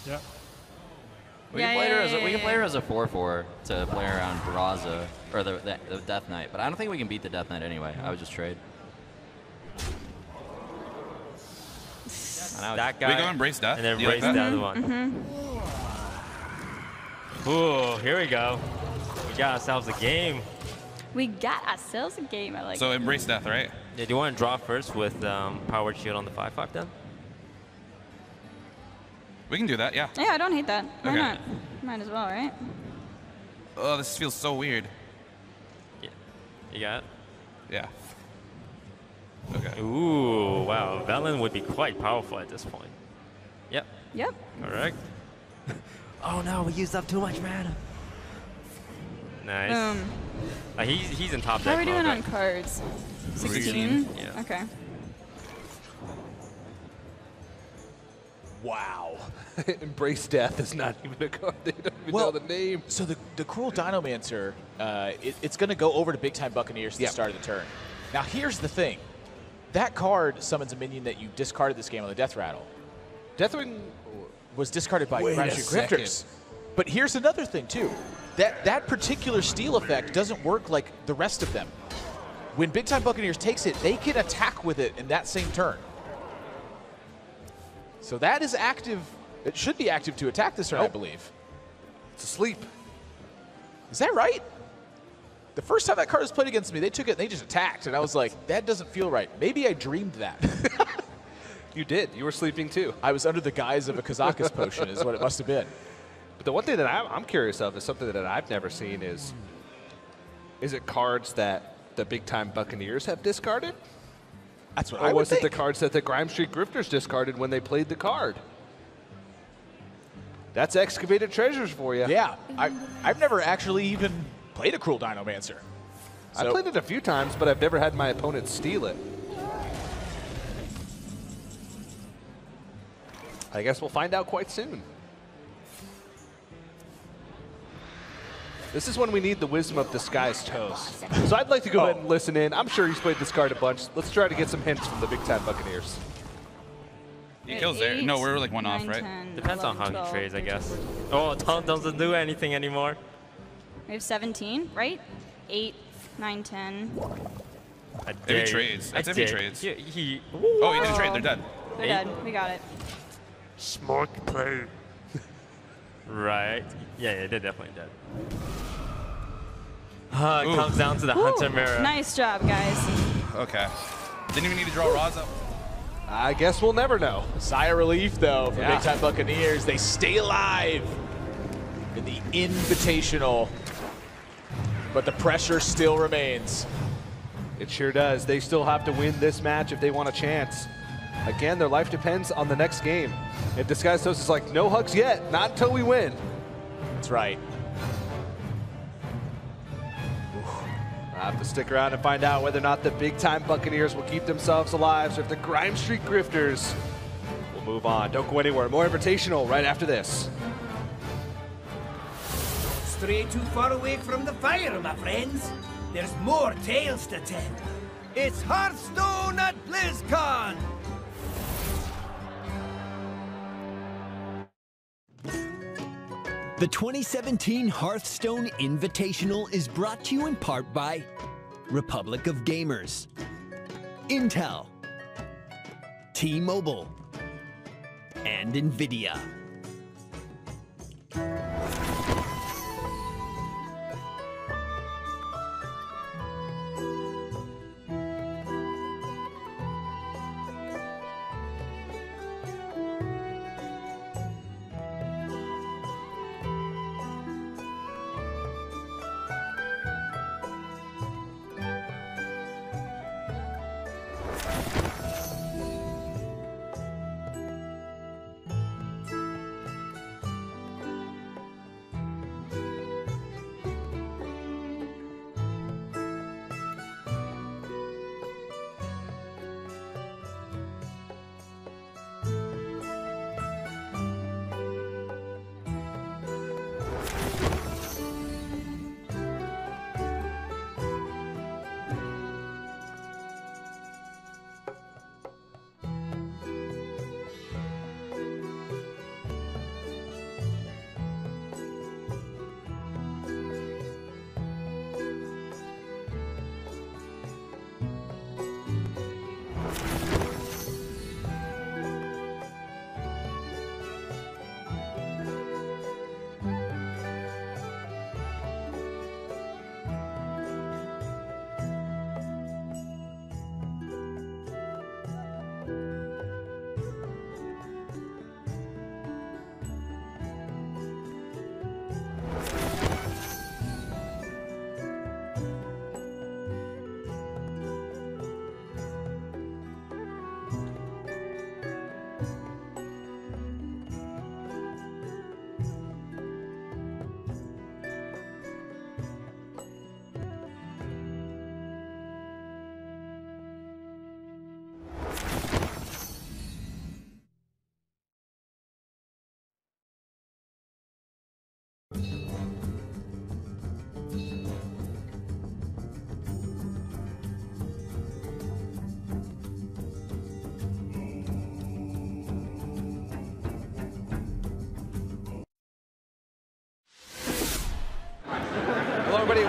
Yeah. We Yeah, can play yeah, her as a, we can play her as a four four to play around Barraza or the, the the Death Knight, but I don't think we can beat the Death Knight anyway. I would just trade. And I would- We go embrace death. And then You like embrace that? the other one. Ooh, here we go. We got ourselves a game. We got ourselves a game. I like So it. embrace death, right? Yeah, do you want to draw first with um, Power Shield on the 5-5 then? We can do that. Yeah. Yeah, I don't hate that. Why Okay. not? Might as well, right? Oh, this feels so weird. Yeah. You got Yeah. Okay. Ooh, wow. Velen would be quite powerful at this point. Yep, Yep. correct. oh no, we used up too much mana. Nice. Boom. Uh, he's, he's in top How are we doing on cards? 16? 16, yeah. Okay. Wow. Embrace death is not even a card. They don't even Well, know the name. So the, the Cruel Dinomancer, uh, it, it's going to go over to Big Time Buccaneers at Yep. the start of the turn. Now, here's the thing. That card summons a minion that you discarded this game on the Death Rattle. Deathwing. Was discarded by a Grifters. But here's another thing, too. That, that particular steal effect doesn't work like the rest of them. When Big Time Buccaneers takes it, they can attack with it in that same turn. So that is active. It should be active to attack this turn, I believe. It's asleep. Is that right? The first time that card was played against me, they took it and they just attacked, and I was like, that doesn't feel right. Maybe I dreamed that. You did. You were sleeping too. I was under the guise of a Kazakus potion, is what it must have been. But the one thing that I'm, I'm curious of is something that I've never seen is is it cards that the big time Buccaneers have discarded? That's what Or I was it the cards that the Grime Street Grifters discarded when they played the card? That's excavated treasures for you. Yeah, I, I've never actually even played a Cruel Dinomancer. I So- played it a few times, but I've never had my opponent steal it. I guess we'll find out quite soon. This is when we need the wisdom of disguised toast. So I'd like to go ahead and listen in. I'm sure he's played this card a bunch. Let's try to get some hints from the big time Buccaneers. He kills there. No, we're like one off, right? Depends on how he trades, I guess. Oh, Tom doesn't do anything anymore. We have 17, right? 8, 9, 10. I If he trades. I That's if he trades. He, he, Oh, he didn't trade. They're dead. They're Eight. dead. We got it. Smart play. Right. Yeah, yeah, they're definitely dead. Uh, it Ooh. comes down to the Hunter Mirror. Nice job, guys. Okay. Didn't even need to draw Raza. I guess we'll never know. Sigh of relief, though, for Yeah. Big Time Buccaneers. They stay alive in the Invitational. But the pressure still remains. It sure does. They still have to win this match if they want a chance. Again, their life depends on the next game. And Disguised Toast is like, no hugs yet, not until we win. That's right. I have to stick around and find out whether or not the big time Buccaneers will keep themselves alive, or if the Grime Street Grifters will move on. Don't go anywhere. More Invitational right after this. Stray too far away from the fire, my friends. There's more tales to tell. It's Hearthstone at BlizzCon! The 2017 Hearthstone Invitational is brought to you in part by Republic of Gamers, Intel, T-Mobile, and Nvidia.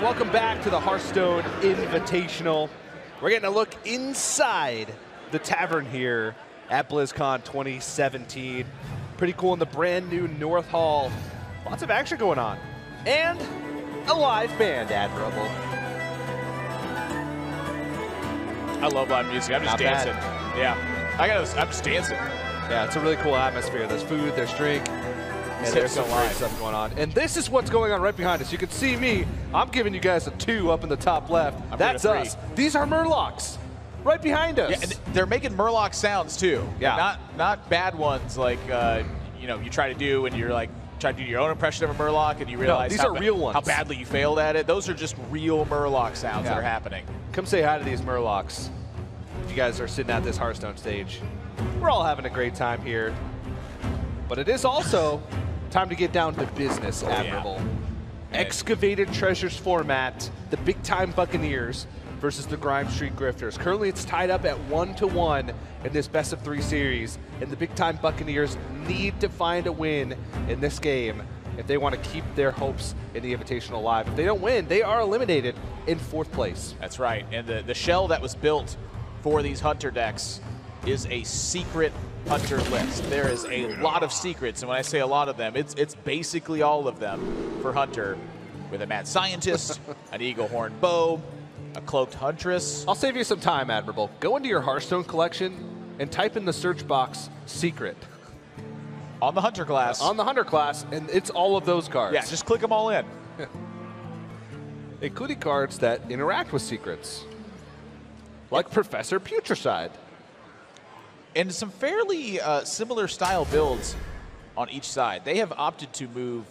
Welcome back to the Hearthstone Invitational. We're getting a look inside the tavern here at BlizzCon 2017. Pretty cool in the brand new North Hall. Lots of action going on. And a live band, Admirable. I love live music. I'm just Not bad. dancing. Yeah. I gotta, I'm just dancing. Yeah, it's a really cool atmosphere. There's food, there's drink, and there's some great stuff going on. And this is what's going on right behind us. You can see me. I'm giving you guys a two up in the top left. I'm That's us. These are Murlocs right behind us. Yeah, and they're making Murloc sounds too. Yeah. Not not bad ones like uh, you know you try to do when you're like try to do your own impression of a Murloc and you realize these how, are real ones. how badly you failed at it. Those are just real Murloc sounds that are happening. Come say hi to these Murlocs. If you guys are sitting at this Hearthstone stage, we're all having a great time here. But it is also time to get down to business, Oh, yeah. Excavated Treasures format, the big time Buccaneers versus the Grime Street Grifters. Currently, it's tied up at one to one in this best of three series, and the big time Buccaneers need to find a win in this game if they want to keep their hopes in the Invitational alive. If they don't win, they are eliminated in fourth place. That's right. And the, the shell that was built for these hunter decks is a secret hunter list. There is a lot of secrets, and when I say a lot of them, it's it's basically all of them for hunter, with a mad scientist, an eagle horn bow, a cloaked huntress. I'll save you some time, Admirable. Go into your Hearthstone collection and type in the search box secret on the hunter class. on the hunter class, and it's all of those cards. Yeah, just click them all in. including cards that interact with secrets, like Professor Putricide. And some fairly uh, similar style builds on each side. They have opted to move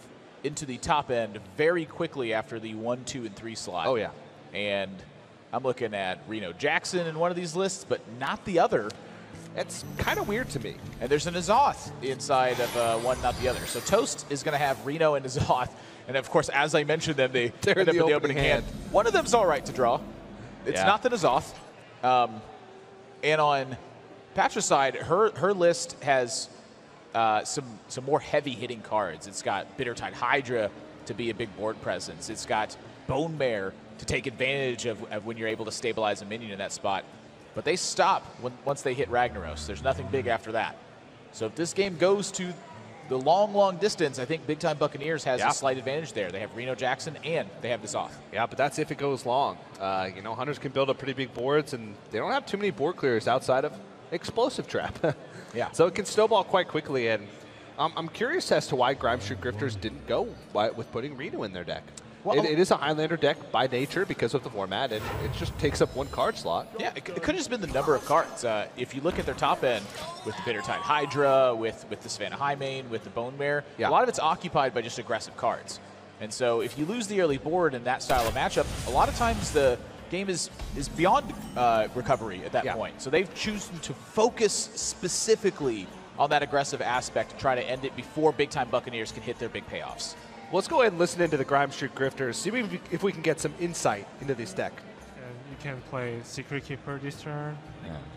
into the top end very quickly after the one, two, and three slot. Oh, yeah. And I'm looking at Reno Jackson in one of these lists, but not the other. That's kind of weird to me. And there's an N'Zoth inside of uh, one, not the other. So Toast is going to have Reno and N'Zoth. And of course, as I mentioned them, they They're end up the in the opening opening hand. One of them's all right to draw. It's Yeah. not the N'Zoth. Um, and on Pathra's side, her her list has uh, some some more heavy hitting cards. It's got Bittertide Hydra to be a big board presence. It's got Bone Mare to take advantage of, of when you're able to stabilize a minion in that spot. But they stop when, once they hit Ragnaros. There's nothing big after that. So if this game goes to the long, long distance, I think Big Time Buccaneers has Yeah. a slight advantage there. They have Reno Jackson and they have this off. Yeah, but that's if it goes long. Uh, you know, hunters can build up pretty big boards, and they don't have too many board clears outside of explosive trap. Yeah. So it can snowball quite quickly, and um, I'm curious as to why Grime Street Grifters didn't go by, with putting Reno in their deck. Well- it, it is a Highlander deck by nature because of the format, and it just takes up one card slot. Yeah, it, it could have just been the number of cards. Uh, if you look at their top end with the Bittertide Hydra, with, with the Savannah Highmane, with the Bone Mare, Yeah. a lot of it's occupied by just aggressive cards. And so if you lose the early board in that style of matchup, a lot of times the game is, is beyond uh, recovery at that Yeah. point. So they've chosen to focus specifically on that aggressive aspect to try to end it before big time Buccaneers can hit their big payoffs. Well, let's go ahead and listen into the Grime Street Grifters, see if we, if we can get some insight into this deck. And you can play Secret Keeper this turn.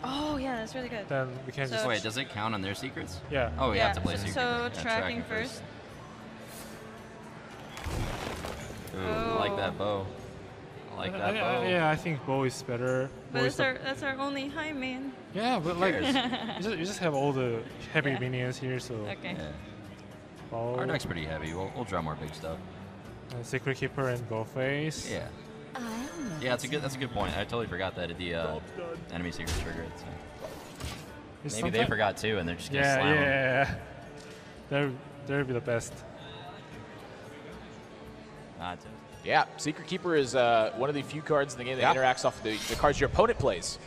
Oh yeah, that's really good. Then we can So just. Wait, does it count on their secrets? Yeah. Oh, we yeah. have to play so, secret. so Yeah, tracking first. Ooh, I like that bow. I like that Uh, bow. yeah, I think bow is better. But Bow that's our that's our only Highmane. yeah, but like you, just, you just have all the heavy Yeah. minions here, so Okay. Yeah. bow, Our deck's pretty heavy. We'll, we'll draw more big stuff. and Secret Keeper and bow face. Yeah. Yeah, that's a good. That's a good point. I totally forgot that the uh, enemy secret trigger. So. It's Maybe they forgot too, and they're just gonna Yeah, slam 'em. yeah. They're they'll be the best. Ah, it's- Yeah, Secret Keeper is uh, one of the few cards in the game that Yeah. interacts off the, the cards your opponent plays.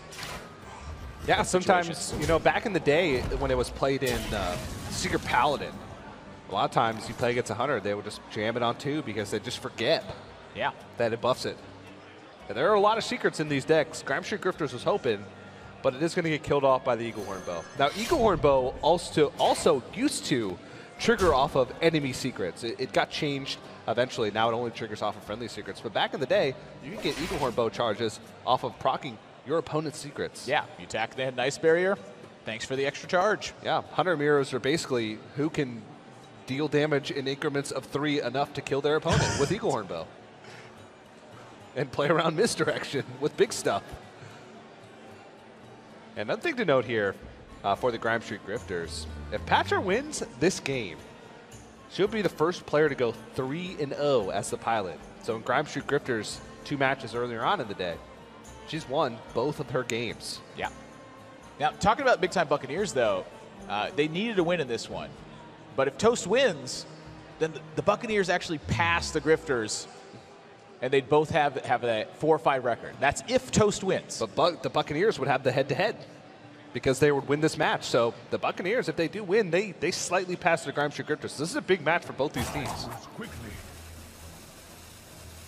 Yeah, sometimes, you know, back in the day when it was played in uh, Secret Paladin, a lot of times you play against a hunter, they would just jam it on two because they just forget Yeah. that it buffs it. And there are a lot of secrets in these decks. Grime Street Grifters was hoping, but it is going to get killed off by the Eagle Horn Bow. Now, Eagle Horn Bow also, also used to trigger off of enemy secrets. It, it got changed eventually. Now it only triggers off of friendly secrets. But back in the day, you could get Eagle Horn Bow charges off of procking your opponent's secrets. Yeah, you attack the nice barrier. Thanks for the extra charge. Yeah, Hunter Mirrors are basically who can deal damage in increments of three enough to kill their opponent with Eagle Horn Bow. and play around misdirection with big stuff. And another thing to note here uh, for the Grime Street Grifters, if Pathra wins this game, she'll be the first player to go 3 and 0 as the pilot. So in Grime Street Grifters, two matches earlier on in the day, she's won both of her games. Yeah. Now, talking about big time Buccaneers, though, uh, they needed a win in this one. But if Toast wins, then the, Buccaneers actually pass the Grifters, and they'd both have have a four or five record. That's if Toast wins. But Bu- the Buccaneers would have the head to head because they would win this match. So the Buccaneers, if they do win, they, they slightly pass the Grime Street Grifters. So this is a big match for both these teams.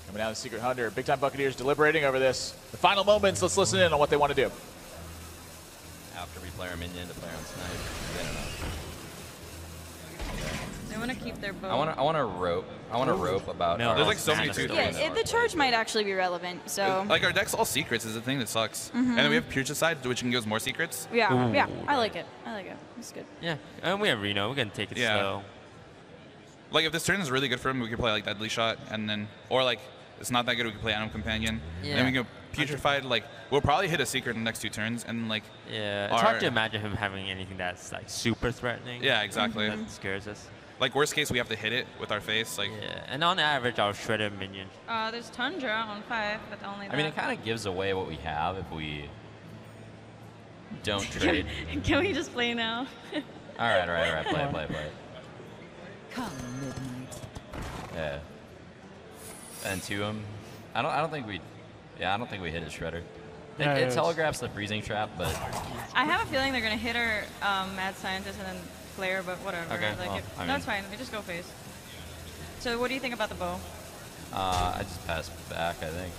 Coming down the Secret Hunter, big time Buccaneers deliberating over this. The final moments, let's listen in on what they want to do. After we play our minion to play on snipe. I don't know. They want to keep their bow. I want to. I want to rope. I want to rope about. No, There's like so many two stone. Yeah, it, the charge might actually be relevant. So Like our deck's all secrets is the thing that sucks. Mhm. And then we have Putricide, which can give us more secrets. yeah, Ooh. yeah, I like it. I like it. It's good. Yeah, and we have Reno. We can take it Yeah. slow. Like if this turn is really good for him, we could play like Deadly Shot, and then or like it's not that good, we could play Animal Companion. And then we can go Putricide. Like we'll probably hit a secret in the next two turns, and like Yeah, it's our- hard to imagine him having anything that's like super threatening. Yeah, exactly. That scares us. Like worst case, we have to hit it with our face. Like Yeah, and on average, I'll shred a minion. Uh, there's Tundra on five, but only. I mean, it kind of gives away what we have if we don't trade. Can we just play now? all right, all right, all right. Play, play, play. Come, midnight. Yeah. And to him, I don't. I don't think we. Yeah, I don't think we hit his shredder. It, Yeah, it it's- telegraphs the freezing trap, but I have a feeling they're gonna hit our um, mad scientist and then flare, but whatever. Okay, like well, if, I that's mean- fine. We just go face. So what do you think about the bow? uh, I just pass back. I think.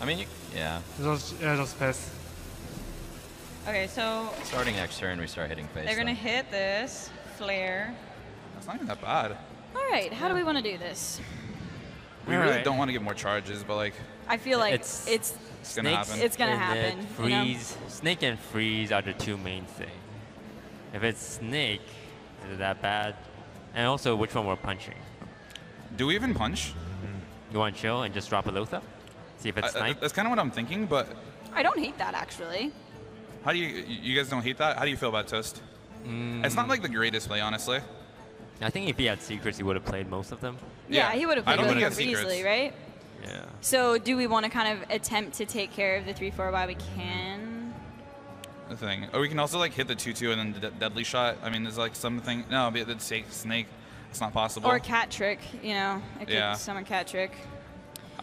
I mean, you, yeah. Just, yeah, just pass. Okay, so Starting next turn, we start hitting face. they're gonna hit this flare. that's not even that bad. All right, how do we want to do this? We All really right. don't want to get more charges, but like I feel like It's- it's it's gonna happen. It's gonna and then happen, you know? Freeze, snake and freeze are the two main things. If it's snake, is it that bad? And also, which one we're punching? Do we even punch? Mm. You want to chill and just drop a Loatheb? See if it's I- I- snipe? that's kind of what I'm thinking, but I don't hate that actually. how do you you guys don't hate that? How do you feel about Toast? It's not mm. like the greatest play, honestly. I think if he had secrets, he would have played most of them. Yeah, Yeah. he would have I played don't think with he has easily, right? Yeah. So do we want to kind of attempt to take care of the three four while we can? The thing, or we can also like hit the two two and then the de- deadly shot. I mean, there's like something. No, but the snake, snake, it's not possible. Or cat trick, you know? I could Yeah. summon cat trick.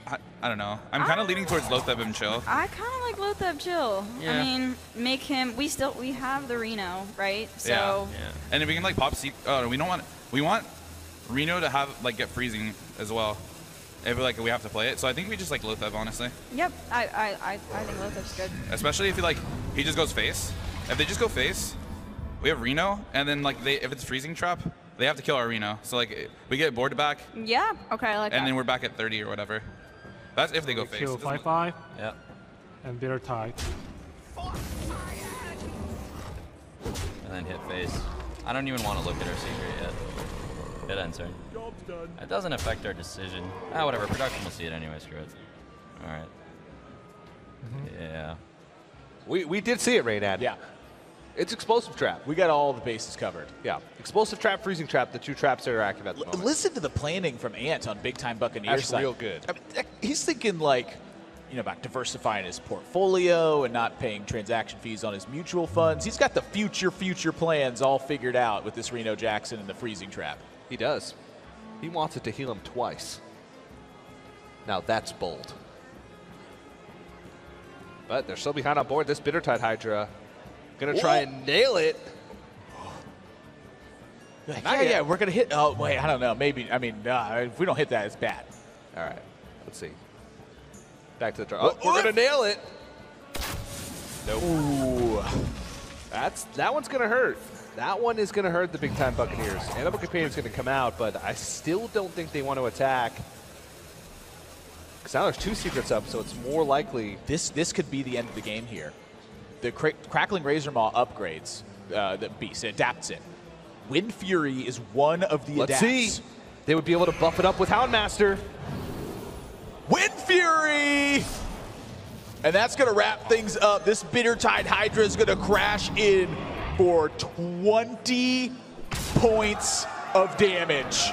I, I don't know. I'm kind of leaning towards Loatheb and chill. I kind of like Loatheb chill. I mean, make him. We still we have the Reno, right? So yeah. And if we can like pop seek. Oh, no, we don't want. We want Reno to have like get freezing as well. If like we have to play it, so I think we just like Loatheb honestly. Yep, I I, I, I think Loatheb's good. Especially if he like he just goes face. If they just go face, we have Reno, and then like they if it's freezing trap, they have to kill our Reno. So like we get board back, Yeah. Okay, I like and that. then we're back at 30 or whatever. That's if they go face. Kill 5 5. Yeah. And bitter tide. And then hit face. I don't even want to look at our secret yet. Hit end turn. It doesn't affect our decision. Ah, whatever. Production will see it anyway. Screw it. All right. Yeah. We, we did see it, Reynad. Yeah. It's explosive trap. We got all the bases covered. Yeah. Explosive trap, freezing trap, the two traps that are active at the moment. Listen to the planning from Ant on Big Time Buccaneers. That's side. real good. I mean, he's thinking like, you know, about diversifying his portfolio and not paying transaction fees on his mutual funds. He's got the future, future plans all figured out with this Reno Jackson and the freezing trap. He does. He wants it to heal him twice. Now that's bold. But they're still behind on board. This Bittertide Hydra gonna try and nail it. Yeah, yeah, yeah, we're gonna hit. Oh wait, I don't know. Maybe I mean, uh, if we don't hit that, it's bad. All right, let's see. Back to the draw. Oh, we're gonna nail it. Nope. Ooh. That's that one's gonna hurt. That one is gonna hurt the big time Buccaneers. Animal Companion is gonna come out, but I still don't think they want to attack. Because now there's two secrets up, so it's more likely. This this could be the end of the game here. The cra- crackling razor maw upgrades uh, the beast. It adapts it. Wind Fury is one of the Let's adapts. see. They would be able to buff it up with Houndmaster. Wind Fury! And that's going to wrap things up. This Bitter Tide Hydra is going to crash in for 20 points of damage.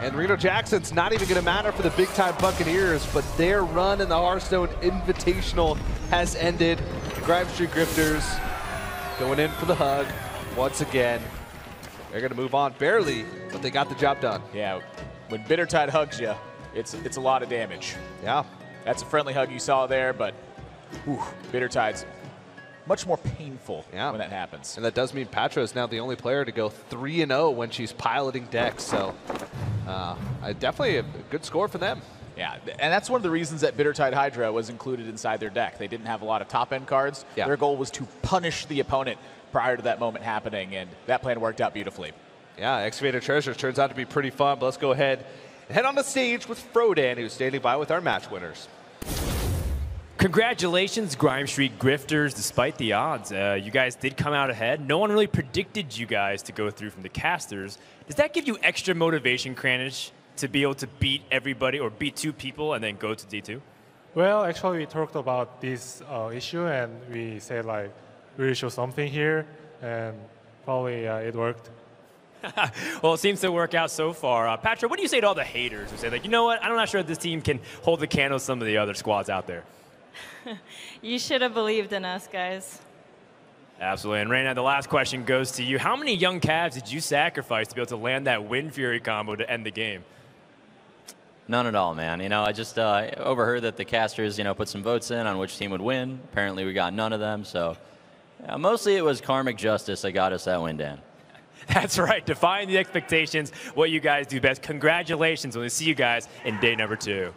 And Reno Jackson's not even going to matter for the big time Buccaneers, but their run in the Hearthstone Invitational has ended. The Grime Street Grifters going in for the hug once again. They're going to move on barely, but they got the job done. Yeah, when Bitter Tide hugs you, it's, it's a lot of damage. Yeah. That's a friendly hug you saw there, but whew, Bitter Tide's much more painful Yeah. when that happens. And that does mean Pathra is now the only player to go 3 and 0 when she's piloting decks. So, uh, I- definitely a good score for them. Yeah, and that's one of the reasons that Bitter Tide Hydra was included inside their deck. They didn't have a lot of top end cards. Yeah. Their goal was to punish the opponent prior to that moment happening, and that plan worked out beautifully. Yeah, Excavated Treasures turns out to be pretty fun, but let's go ahead and head on the stage with Frodan, who's standing by with our match winners. Congratulations, Grime Street Grifters. Despite the odds, uh, you guys did come out ahead. No one really predicted you guys to go through from the casters. Does that give you extra motivation, Kranich, to be able to beat everybody or beat two people and then go to D2? Well, actually, we talked about this uh, issue and we said like we will show something here, and probably uh, it worked. well, it seems to work out so far. Uh, Pathra, what do you say to all the haters who say, like, you know what? I'm not sure if this team can hold the candle to some of the other squads out there. You should have believed in us, guys. Absolutely. And Reynad, the last question goes to you. How many young calves did you sacrifice to be able to land that Wind Fury combo to end the game? None at all, man. You know, I just uh, overheard that the casters, you know, put some votes in on which team would win. Apparently, we got none of them. So, uh, mostly it was karmic justice that got us that win, Dan. That's right. Defying the expectations, what you guys do best. Congratulations. We'll see you guys in day number two.